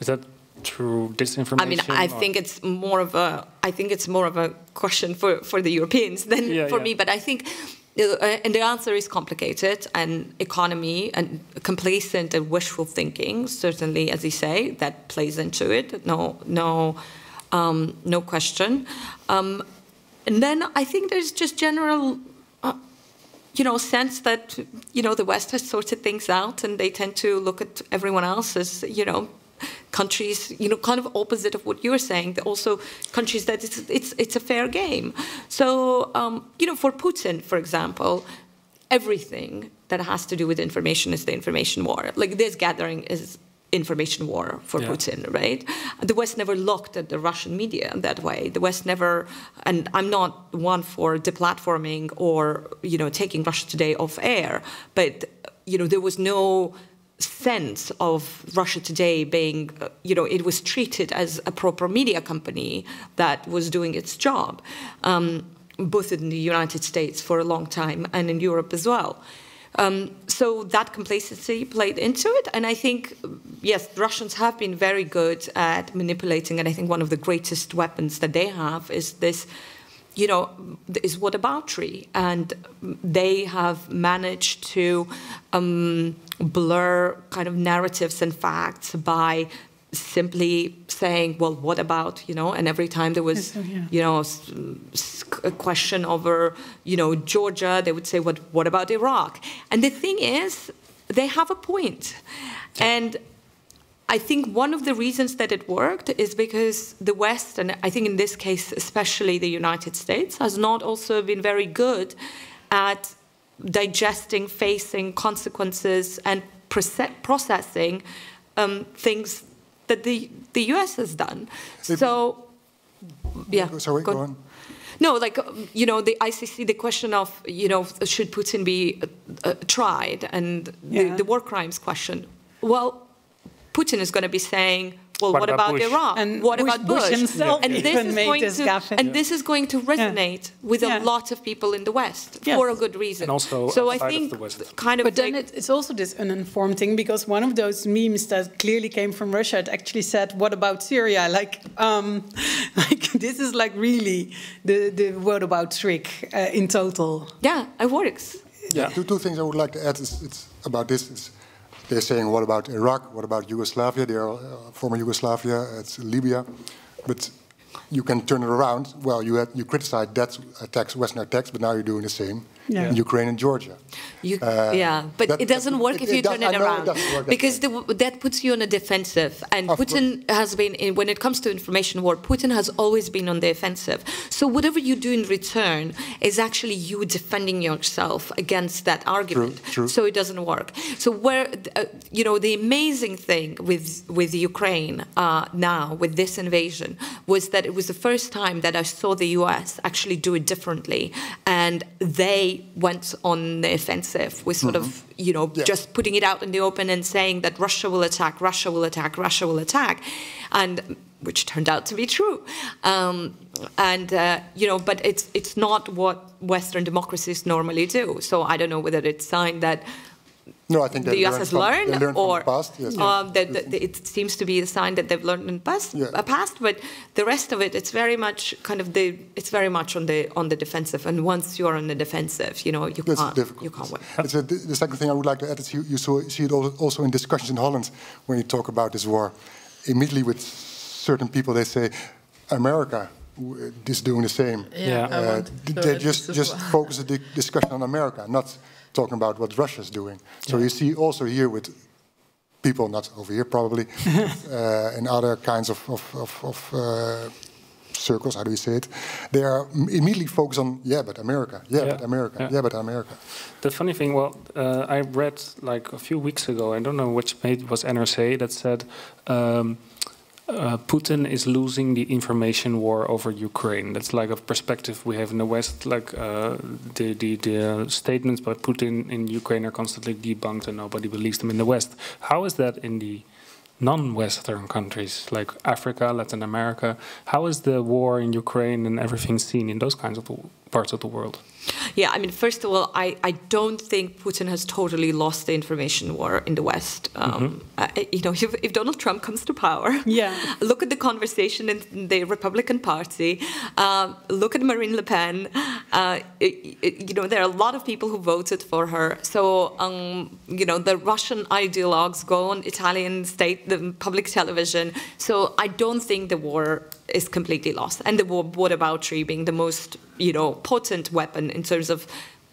Is that through disinformation? I mean, I or- think it's more of a I think it's more of a question for, for the Europeans than Yeah, for yeah. me. But I think, and the answer is complicated, and economy and complacent and wishful thinking certainly, as you say, that plays into it. No, no, um, no question. Um, and then I think there's just general. Uh, you know, sense that you know the West has sorted things out, and they tend to look at everyone else as you know countries, you know, kind of opposite of what you're saying. They're also countries that it's it's it's a fair game. So um, you know, for Putin, for example, everything that has to do with information is the information war. Like this gathering is information war for Yeah. Putin, right? The West never looked at the Russian media in that way. The West never, and I'm not one for deplatforming or you know taking Russia Today off air, but you know there was no sense of Russia Today being, uh, you know, it was treated as a proper media company that was doing its job, um, both in the United States for a long time and in Europe as well. Um, so that complacency played into it, and I think yes, Russians have been very good at manipulating, and I think one of the greatest weapons that they have is this you know, is what whataboutery. And they have managed to um, blur kind of narratives and facts by simply saying, well, what about, you know, and every time there was, oh, yeah. you know, a question over, you know, Georgia, they would say, what, what about Iraq? And the thing is, they have a point. And I think one of the reasons that it worked is because the West, and I think in this case, especially the United States, has not also been very good at digesting, facing consequences, and proce- processing um, things that the, the US has done. So, yeah. sorry, go go on. on. No, like um, you know, the ICC, the question of you know, should Putin be uh, uh, tried, and the, the war crimes question. Well, Putin is going to be saying, well, What what, about about, Bush? Iraq? And what Bush- about Bush Bush? himself and this even is made going this to, gaffe. and this is going to resonate with Yeah. a lot of people in the West Yes. for a good reason. And also so I outside of think the West. kind of But then like- it, it's also this uninformed thing because one of those memes that clearly came from Russia, it actually said, "What about Syria?" Like, um, <laughs> like this is like really the the what about trick uh, in total. yeah, it works. Yeah. Two, two things I would like to add is, it's about this. Is they're saying, what about Iraq? What about Yugoslavia? They are uh, former Yugoslavia. It's Libya, but you can turn it around. Well, you had, you criticized that attacks, Western attacks, but now you're doing the same Yeah. in Ukraine and Georgia. You, Uh, yeah, but that- it doesn't work it- if you does- turn it it around that because the, that puts you on a defensive. And Of Putin has been, in, when it comes to information war, Putin has always been on the offensive. So whatever you do in return is actually you defending yourself against that argument. true. So it doesn't work. So where, uh, you know, the amazing thing with with Ukraine uh, now with this invasion was that it was the first time that I saw the U.S. actually do it differently, and they went on the offensive with sort of, you know, Yeah. just putting it out in the open and saying that Russia will attack, Russia will attack, Russia will attack, and which turned out to be true. Um, and uh, you know, but it's it's not what Western democracies normally do. So I don't know whether it's sign that No, I think the they US learned has from, learned, they learned from or the past. Yes. um, that, that it seems to be a sign that they've learned in the past, Yeah. uh, past. But the rest of it, it's very much kind of the, it's very much on the on the defensive. And once you're on the defensive, you know, you That's can't, difficult. you can't win. It's a, the second thing I would like to add is you, you saw, see it al- also in discussions in Holland when you talk about this war. Immediately with certain people, they say, America is doing the same. Yeah. I Uh, want th- to they just just focus the discussion on America, not talking about what Russia's doing. So you see also here with people, not over here probably, <laughs> uh, in other kinds of, of, of, of uh, circles, how do you say it? They are immediately focused on, yeah, but America, yeah, yeah. but America, yeah. yeah. but America. The funny thing, well, uh, I read like a few weeks ago, I don't know which it was NRC that said um, uh, Putin is losing the information war over Ukraine. That's like a perspective we have in the West. Like uh, the, the, the statements by Putin in Ukraine are constantly debunked, and nobody believes them in the West. How is that in the non-Western countries like Africa, Latin America? How is the war in Ukraine and everything seen in those kinds of parts of the world? Yeah, I mean, first of all, I, I don't think Putin has totally lost the information war in the West. Um, mm -hmm. you know, <laughs> if, if, Donald Trump comes to power, <laughs> yeah. <laughs> look at the conversation in the Republican Party, uh, look at Marine Le Pen. Uh, it, it, you know, there are a lot of people who voted for her. So, um, you know, the Russian ideologues go on Italian state, the public television. So I don't think the war is completely lost. And the whataboutery being the most, you know, potent weapon in terms of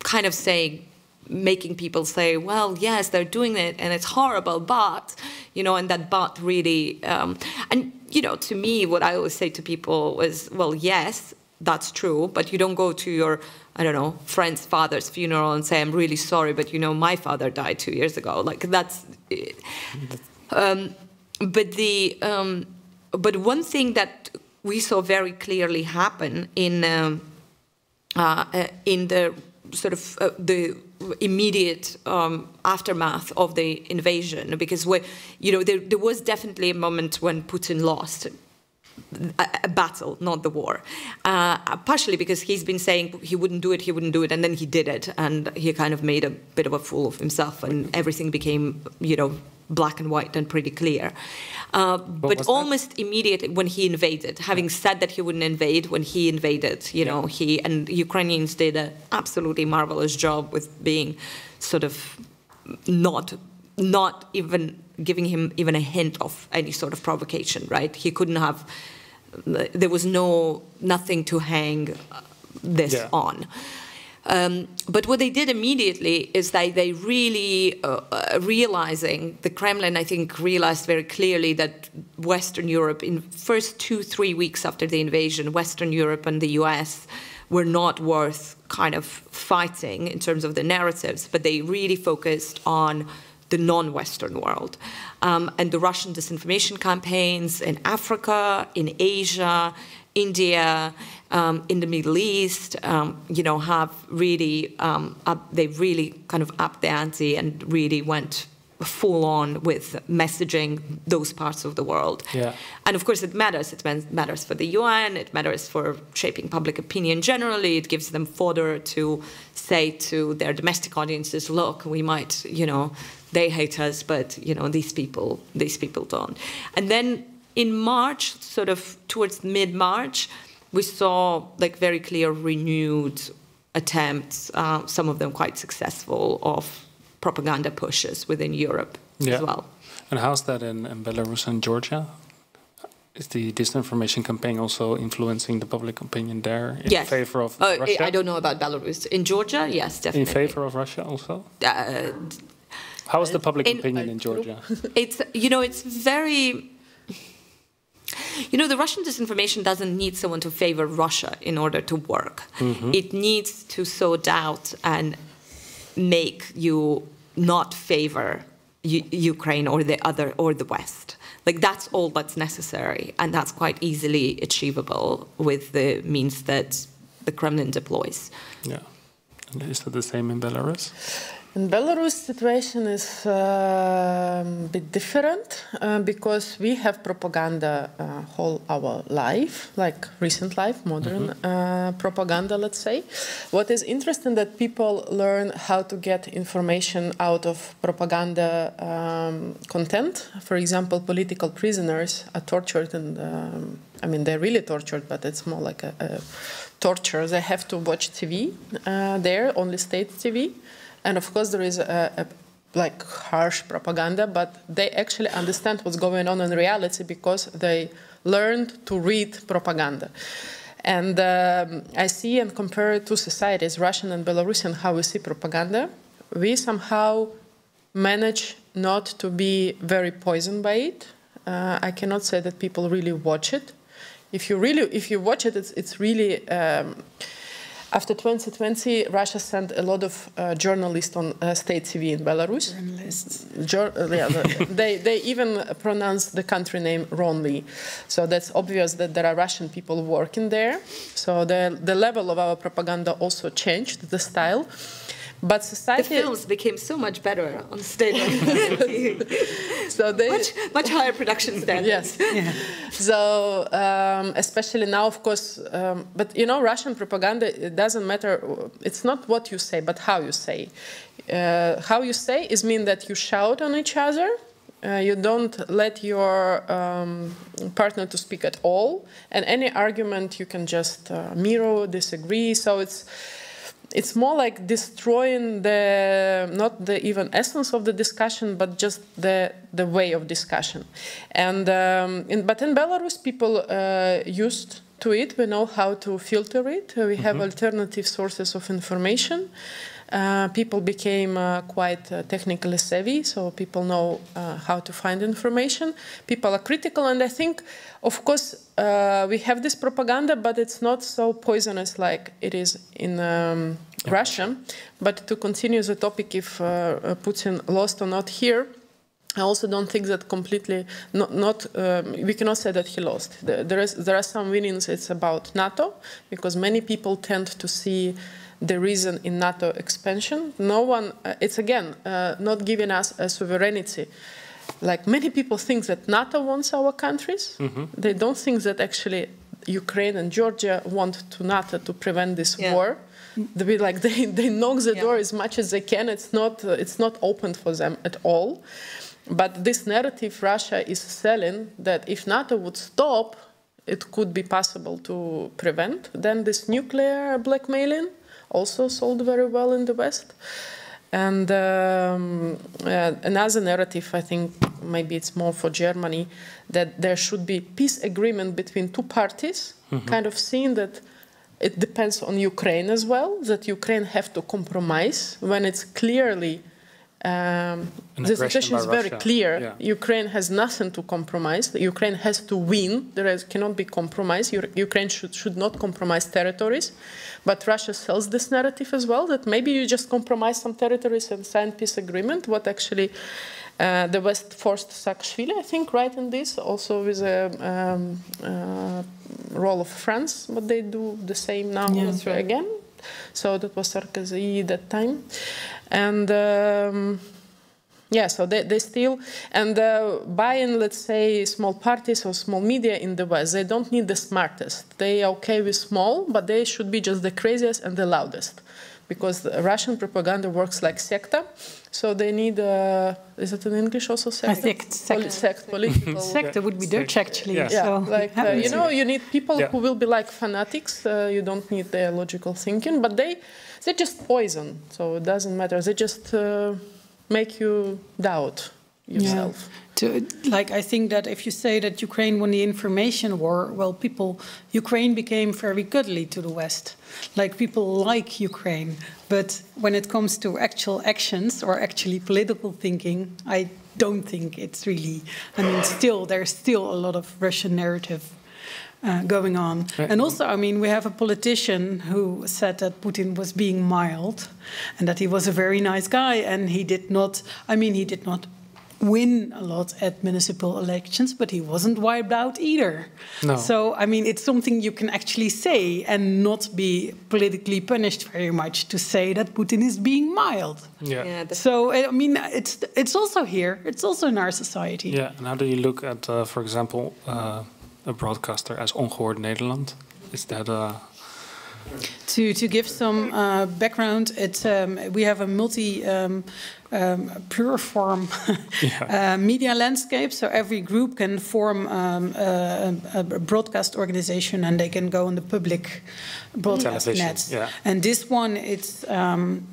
kind of saying, making people say, well, yes, they're doing it and it's horrible, but, you know, and that but really, um, and, you know, to me, what I always say to people is, well, yes, that's true, but you don't go to your, I don't know, friend's father's funeral and say, I'm really sorry, but you know, my father died two years ago. Like that's, um, but the, um, but one thing that we saw very clearly happen in um, uh, uh, in the sort of uh, the immediate um, aftermath of the invasion, because we, you know there, there was definitely a moment when Putin lost a, a battle, not the war. Uh, partially because he's been saying he wouldn't do it, he wouldn't do it, and then he did it, and he kind of made a bit of a fool of himself, and everything became, you know, black and white and pretty clear. Uh, but almost that? immediately when he invaded, having said that he wouldn't invade, when he invaded, you yeah. know, he and Ukrainians did an absolutely marvelous job with being sort of not not even giving him even a hint of any sort of provocation, right? He couldn't have. There was no nothing to hang this yeah. on. Um, but what they did immediately is that they really uh, uh, realizing the Kremlin, I think, realized very clearly that Western Europe, in first two three weeks after the invasion, Western Europe and the U.S. were not worth kind of fighting in terms of the narratives, but they really focused on the non-Western world. Um, and the Russian disinformation campaigns in Africa, in Asia, India, um, in the Middle East, um, you know, have really, um, up, they really kind of upped the ante and really went full on with messaging those parts of the world. Yeah. And of course, it matters. It matters for the UN. It matters for shaping public opinion generally. It gives them fodder to say to their domestic audiences, "Look, we might, you know, they hate us, but you know, these people, these people don't." And then in March, sort of towards mid March we saw like very clear renewed attempts, uh, some of them quite successful, of propaganda pushes within Europe yeah. as well. And how's that in, in Belarus and Georgia? Is the disinformation campaign also influencing the public opinion there in yes. favor of uh, Russia? I don't know about Belarus. In Georgia, yes, definitely. In favor of Russia also? Uh, How is the public in, opinion in Georgia? <laughs> It's you know it's very you know, the Russian disinformation doesn't need someone to favor Russia in order to work. Mm -hmm. It needs to sow doubt and make you not favor U Ukraine or the other or the West. Like that's all that's necessary, and that's quite easily achievable with the means that the Kremlin deploys. Yeah, and is that the same in Belarus? In Belarus, situation is uh, a bit different uh, because we have propaganda uh, whole our life, like recent life, modern mm -hmm. propaganda, let's say. What is interesting that people learn how to get information out of propaganda um, content. For example, political prisoners are tortured, and um, I mean they're really tortured, but it's more like a, a torture. They have to watch TV uh, there, only state TV and of course, there is a, a like harsh propaganda, but they actually understand what's going on in reality because they learned to read propaganda. And um, I see and compare two societies, Russian and Belarusian, how we see propaganda. we somehow manage not to be very poisoned by it. Uh, I cannot say that people really watch it. If you really, if you watch it, it's, it's really. Um, after 2020, Russia sent a lot of uh, journalists on uh, state TV in Belarus. Journalists. Jur uh, yeah, the, they, they even pronounced the country name wrongly. So that's obvious that there are Russian people working there. So the, the level of our propaganda also changed, the style. But society. The films became so much better on stage. <laughs> so they much, much higher production standards. Yes. Yeah. So um, especially now, of course, um, but you know, Russian propaganda. It doesn't matter. It's not what you say, but how you say. Uh, how you say is mean that you shout on each other. Uh, you don't let your um, partner to speak at all, and any argument you can just uh, mirror, disagree. So it's it's more like destroying the not the even essence of the discussion but just the the way of discussion. And um, in, but in belarus people uh, used to it. We know how to filter it. We have mm -hmm. alternative sources of information uh, people became uh, quite uh, technically savvy, so people know uh, how to find information. People are critical, and I think, of course, uh, we have this propaganda, but it's not so poisonous like it is in um, yeah. Russia. But to continue the topic, if uh, Putin lost or not here, I also don't think that completely, not, not um, we cannot say that he lost. There, is, there are some winnings, it's about NATO, because many people tend to see the reason in NATO expansion. No one, uh, it's again uh, not giving us a sovereignty. Like many people think that NATO wants our countries. Mm -hmm. They don't think that actually Ukraine and Georgia want to NATO to prevent this yeah. war. They like <laughs> they, they knock the yeah. door as much as they can. It's not uh, it's not open for them at all. But this narrative Russia is selling that if NATO would stop, it could be possible to prevent. Then this nuclear blackmailing also sold very well in the West. And um, uh, another narrative, I think maybe it's more for Germany, that there should be peace agreement between two parties, mm -hmm. kind of seeing that it depends on Ukraine as well, that Ukraine have to compromise when it's clearly um, the situation is very Russia. clear. Yeah. Ukraine has nothing to compromise. Ukraine has to win. There is, cannot be compromise. Ukraine should, should not compromise territories. But Russia sells this narrative as well that maybe you just compromise some territories and sign peace agreement. What actually uh, the West forced Saakashvili, I think, right in this, also with a um, uh, role of France, but they do the same now yeah, right. again. So that was Sarkozy that time. And um, yeah, so they, they still, and uh, buying, let's say, small parties or small media in the West, they don't need the smartest. They are okay with small, but they should be just the craziest and the loudest. Because the Russian propaganda works like secta, so they need, uh, is it in English also secta? I think sect. sect, <laughs> political. secta would be Dutch actually. Yeah, yeah. So like, uh, you know, you need people yeah. who will be like fanatics. Uh, you don't need their logical thinking, but they, they just poison, so it doesn't matter. They just uh, make you doubt yourself. Yeah. To, like I think that if you say that Ukraine won the information war, well, people Ukraine became very goodly to the West. Like people like Ukraine, but when it comes to actual actions or actually political thinking, I don't think it's really. I mean, still there's still a lot of Russian narrative uh, going on. And also, I mean, we have a politician who said that Putin was being mild and that he was a very nice guy and he did not, I mean, he did not win a lot at municipal elections, but he wasn't wiped out either. No. So, I mean, it's something you can actually say and not be politically punished very much to say that Putin is being mild. Yeah. yeah so, I mean, it's it's also here. It's also in our society. Yeah. And how do you look at, uh, for example, uh, a broadcaster as Ongehoord Nederland? Is that a to, to give some uh, background, it's, um, we have a multi um, um, pure form <laughs> yeah. uh, media landscape. So every group can form um, a, a, broadcast organization and they can go on the public broadcast nets. Yeah. And this one, it's um,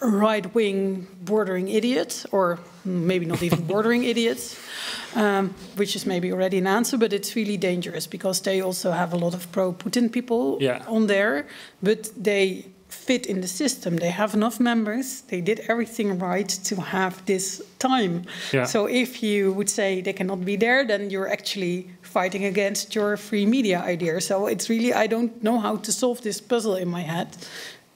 right wing bordering idiots, or maybe not even <laughs> bordering idiots, um, which is maybe already an answer, but it's really dangerous because they also have a lot of pro Putin people yeah. on there, but they fit in the system. They have enough members. They did everything right to have this time. Yeah. So if you would say they cannot be there, then you're actually fighting against your free media idea. So it's really I don't know how to solve this puzzle in my head.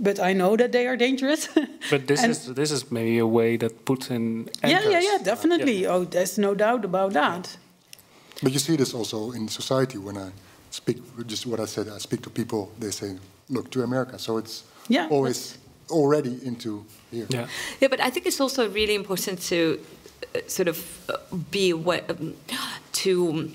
But I know that they are dangerous. <laughs> But this is this is maybe a way that Putin. yeah, yeah, yeah, definitely. Yeah. Oh, there's no doubt about that. But you see this also in society when I speak, just what I said, I speak to people, they say, look to America. So it's Yeah, always already into here. Yeah. Yeah, but I think it's also really important to uh, sort of uh, be aware, um, to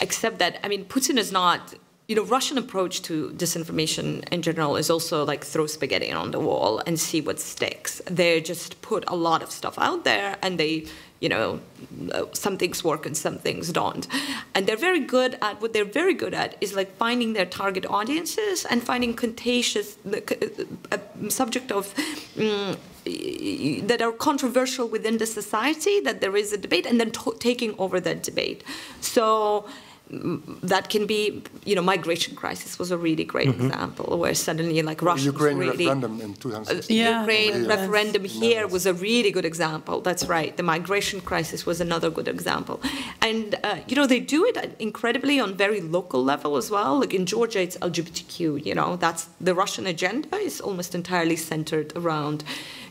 accept that. I mean, Putin is not. You know, Russian approach to disinformation in general is also like throw spaghetti on the wall and see what sticks. They just put a lot of stuff out there, and they, you know, uh, some things work and some things don't. And they're very good at what they're very good at is like finding their target audiences and finding contentious uh, uh, subject of. mm, that are controversial within the society, that there is a debate, and then taking over that debate. So that can be, you know, migration crisis was a really great example where suddenly, like Russia, Ukraine really, referendum in 2016. Yeah. Ukraine Yeah. referendum Yes. here was a really good example. That's right. The migration crisis was another good example. And, uh, you know, they do it incredibly on very local level as well. Like in Georgia, it's LGBTQ, you know, that's the Russian agenda is almost entirely centered around,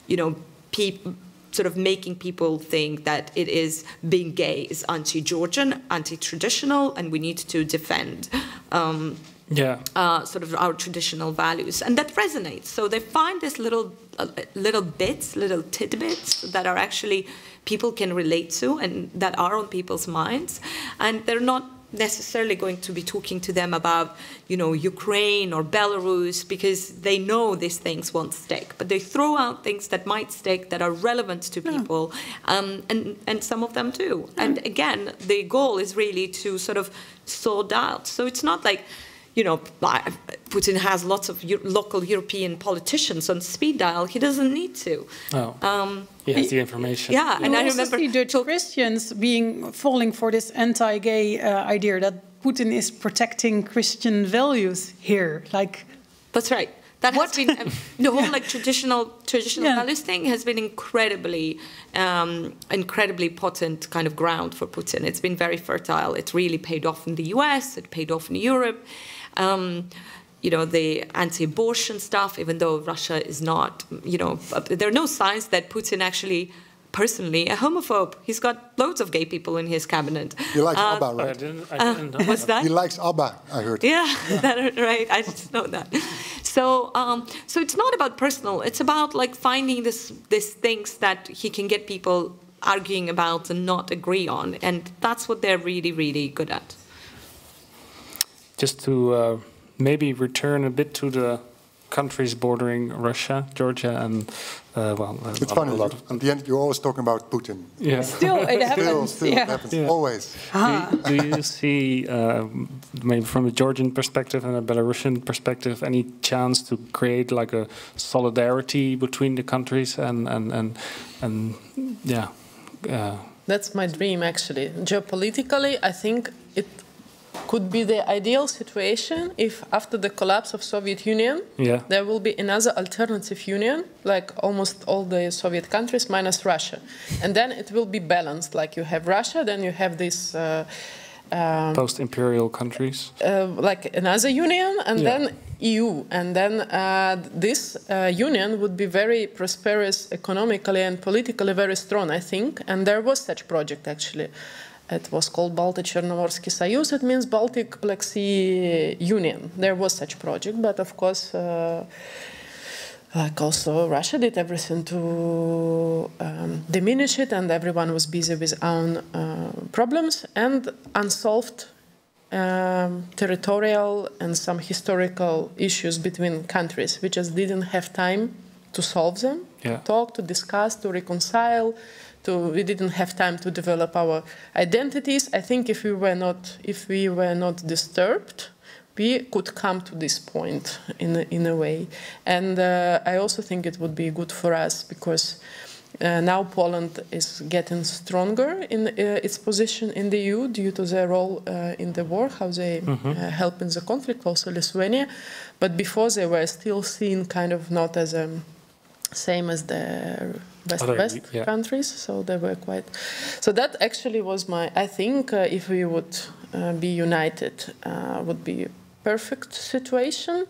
you know, people sort of making people think that it is being gay is anti-Georgian, anti-traditional, and we need to defend um, Yeah. uh, sort of our traditional values, and that resonates. So they find these little uh, little bits, little tidbits that are actually people can relate to and that are on people's minds, and they're not necessarily going to be talking to them about you know Ukraine or Belarus because they know these things won't stick. But they throw out things that might stick that are relevant to people um, and and some of them do. And again the goal is really to sort of sort out. So it's not like you know, Putin has lots of local European politicians on speed dial. He doesn't need to. Oh. Um, He has the information. yeah, and you I remember see Dutch Christians being falling for this anti-gay uh, idea that Putin is protecting Christian values here. Like, That's right. That has been um, <laughs> the whole like traditional traditional Yeah. values thing has been incredibly um, incredibly potent kind of ground for Putin. It's been very fertile. It really paid off in the U.S. It paid off in Europe. Um, you know the anti-abortion stuff, even though Russia is not. You know, there are no signs that Putin actually. Personally, a homophobe. He's got loads of gay people in his cabinet. He likes Uh, ABBA, I right? didn't. I didn't know What's that? He likes ABBA, I heard. Yeah, <laughs> that, right. I didn't know that. So, um, so it's not about personal. It's about like finding this, these things that he can get people arguing about and not agree on, and that's what they're really, really good at. Just to uh, maybe return a bit to the countries bordering Russia, Georgia, and uh, well, a It's funny. a lot At the end, you're always talking about Putin. yeah. still, it happens. still yeah. happens. Yeah. Always. Do, do you see, uh, maybe from a Georgian perspective and a Belarusian perspective, any chance to create like a solidarity between the countries and and and and yeah, uh, That's my dream, actually. Geopolitically, I think it could be the ideal situation if, after the collapse of Soviet Union, yeah, there will be another alternative union, like almost all the Soviet countries minus Russia, and then it will be balanced. Like you have Russia, then you have this. Uh, um, post-imperial countries. uh, like another union and Yeah. then EU. And then uh, this uh, union would be very prosperous economically and politically very strong, I think. And there was such project actually. It was called Baltic Chernomorsky Soyuz. It means Baltic Black Sea Union. There was such project, but of course, uh, like also Russia did everything to um, diminish it, and everyone was busy with own uh, problems and unsolved um, territorial and some historical issues between countries. We just didn't have time to solve them, Yeah. talk, to discuss, to reconcile. To, we didn't have time to develop our identities. I think if we were not, if we were not disturbed, we could come to this point in a, in a way. And uh, I also think it would be good for us because Uh, now Poland is getting stronger in uh, its position in the EU due to their role uh, in the war, how they mm-hmm. help in the conflict, also Lithuania. But before they were still seen kind of not as a um, same as the West Other, West yeah. countries, so they were quite. So that actually was my. I think uh, if we would uh, be united, uh, would be perfect situation.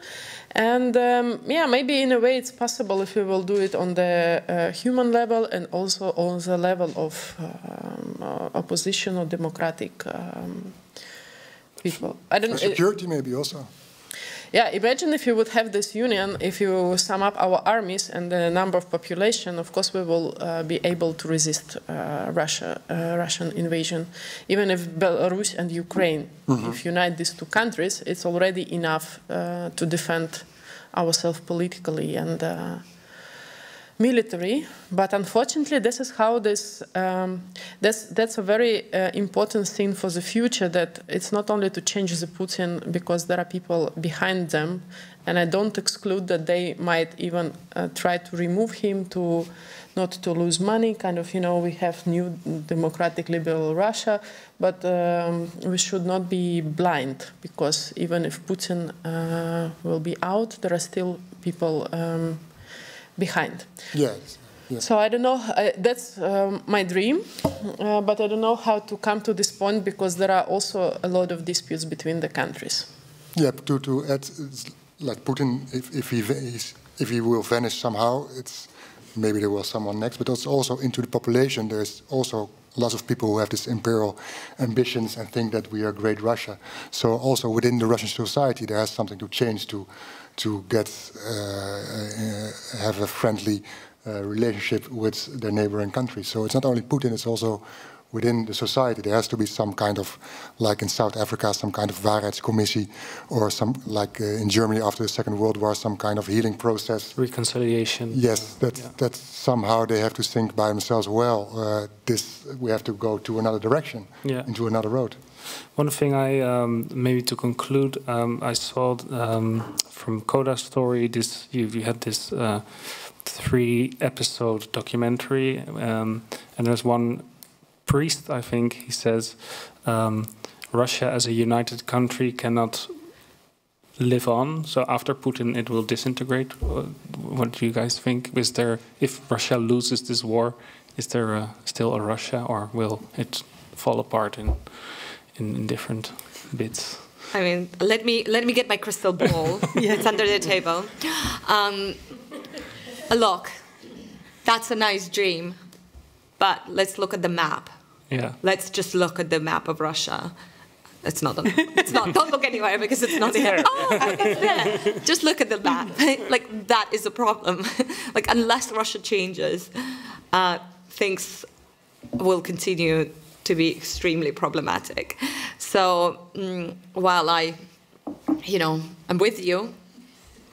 And um, yeah, maybe in a way it's possible if we will do it on the uh, human level and also on the level of um, uh, opposition or democratic um, people. I don't know. Security, maybe also. Yeah, imagine if you would have this union, if you sum up our armies and the number of population, of course we will uh, be able to resist uh, Russia, uh, Russian invasion. Even if Belarus and Ukraine, mm -hmm. if unite these two countries, it's already enough uh, to defend ourselves politically and uh, military, but unfortunately, this is how this. Um, that's that's a very uh, important thing for the future. That it's not only to change the Putin because there are people behind them, and I don't exclude that they might even uh, try to remove him to not to lose money. Kind of, you know, we have new democratic liberal Russia, but um, we should not be blind because even if Putin uh, will be out, there are still people. Um, behind. Yes. So I don't know. Uh, that's um, my dream, uh, but I don't know how to come to this point because there are also a lot of disputes between the countries. Yeah, to to add, like Putin, if if he if he will vanish somehow, it's maybe there will someone next. But it's also into the population. There's also lots of people who have this imperial ambitions and think that we are great Russia. So also within the Russian society, there has something to change to to get uh, uh, have a friendly uh, relationship with their neighboring countries. So it's not only Putin; it's also within the society. There has to be some kind of, like in South Africa, some kind of Waarheidscommissie, or some like uh, in Germany after the Second World War, some kind of healing process. Reconciliation. Yes, that yeah. that somehow they have to think by themselves. Well, uh, this we have to go to another direction, yeah. into another road. One thing I um, maybe to conclude, um, I saw um, from Coda Story this you, you had this uh, three episode documentary, um, and there's one priest I think he says um, Russia as a united country cannot live on. So after Putin, it will disintegrate. What do you guys think? Is there if Russia loses this war, is there a, still a Russia, or will it fall apart in? In, in different bits. I mean, let me let me get my crystal ball. <laughs> yeah. It's under the table. Um, a look. That's a nice dream, but let's look at the map. Yeah. Let's just look at the map of Russia. It's not. It's not. Don't look anywhere because it's not here. Oh, it's there. Just look at the map. <laughs> like that is a problem. <laughs> like unless Russia changes, uh, things will continue to be extremely problematic. So mm, while I, you know, I'm with you,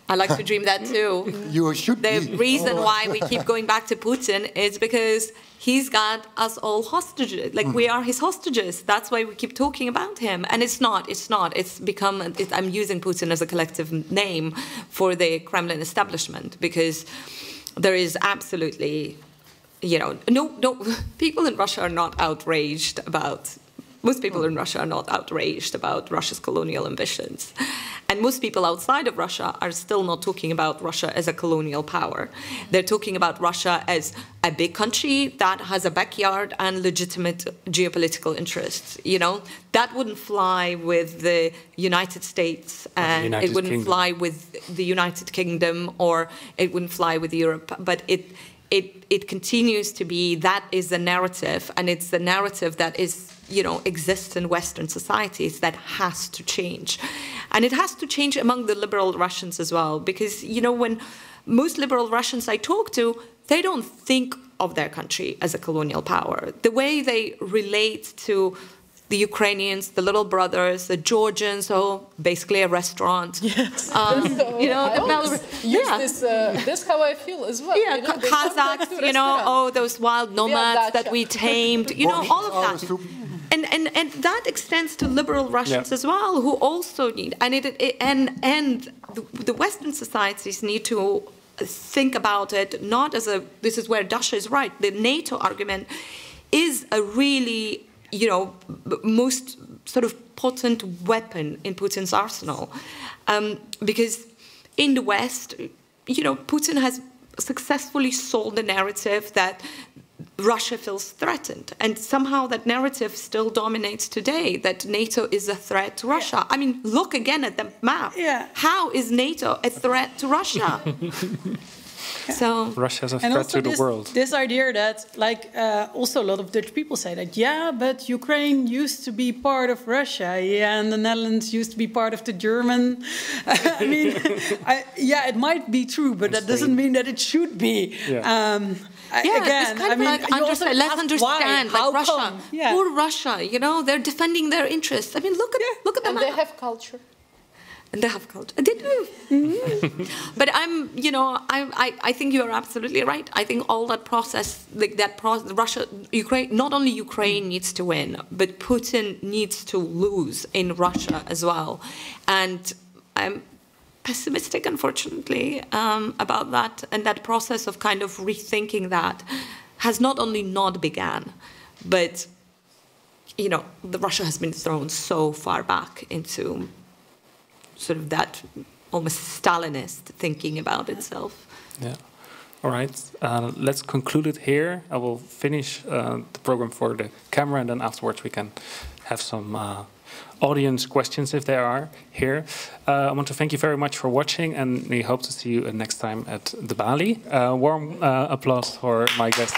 I like to <laughs> dream that too. you should The be. reason why we keep going back to Putin is because he's got us all hostages. Like mm. we are his hostages. That's why we keep talking about him. And it's not. It's not. It's become. It, I'm using Putin as a collective name for the Kremlin establishment because there is absolutely you know, no, no, <laughs> people in Russia are not outraged about. Most people in Russia are not outraged about Russia's colonial ambitions. And most people outside of Russia are still not talking about Russia as a colonial power. They're talking about Russia as a big country that has a backyard and legitimate geopolitical interests. You know, that wouldn't fly with the United States and United it wouldn't Kingdom. fly with the United Kingdom or it wouldn't fly with Europe. But it it, it continues to be that is the narrative, and it's the narrative that is you know exists in Western societies that has to change, and it has to change among the liberal Russians as well, because you know when most liberal Russians I talk to, they don't think of their country as a colonial power. The way they relate to the Ukrainians, the little brothers, the Georgians, oh, basically a restaurant. Yes. Um, <laughs> so you know, Belarus. Yeah. This, uh, this how I feel as well. Yeah, you know, Kazakhs, you know, oh, those wild nomads that we tamed, you know, <laughs> all of that. And, and, and that extends to liberal Russians yeah. as well, who also need, and, it, it and, and the, the Western societies need to think about it not as a this is where Dasha is right. The NATO argument is a really you know most sort of potent weapon in Putin's arsenal um, because in the West, you know, Putin has successfully sold the narrative that Russia feels threatened. And somehow that narrative still dominates today that NATO is a threat to Russia. Yeah. I mean, look again at the map. Yeah. How is NATO a threat to Russia? <laughs> So Russia is a threat to the this, world. This idea that, like, uh, also a lot of Dutch people say that, yeah, but Ukraine used to be part of Russia, yeah, and the Netherlands used to be part of the German. <laughs> I mean, <laughs> I, yeah, it might be true, but and that Spain. doesn't mean that it should be. Yeah. Um, yeah, again, I mean, like understand, let's understand, why, like Russia, yeah. poor Russia, you know, they're defending their interests. I mean, look at yeah. look at them. And they and they have culture. They do. Mm-hmm. but I'm, you know, I, I, I think you're absolutely right. I think all that process, like that process, Russia, Ukraine, not only Ukraine needs to win, but Putin needs to lose in Russia as well. And I'm pessimistic, unfortunately, um, about that. And that process of kind of rethinking that has not only not began, but you know, the Russia has been thrown so far back into sort of that almost Stalinist thinking about itself. Yeah. All right, uh, let's conclude it here. I will finish uh, the program for the camera, and then afterwards we can have some uh, audience questions if there are here. Uh, I want to thank you very much for watching, and we hope to see you next time at the Balie. Uh, warm uh, applause for my guest.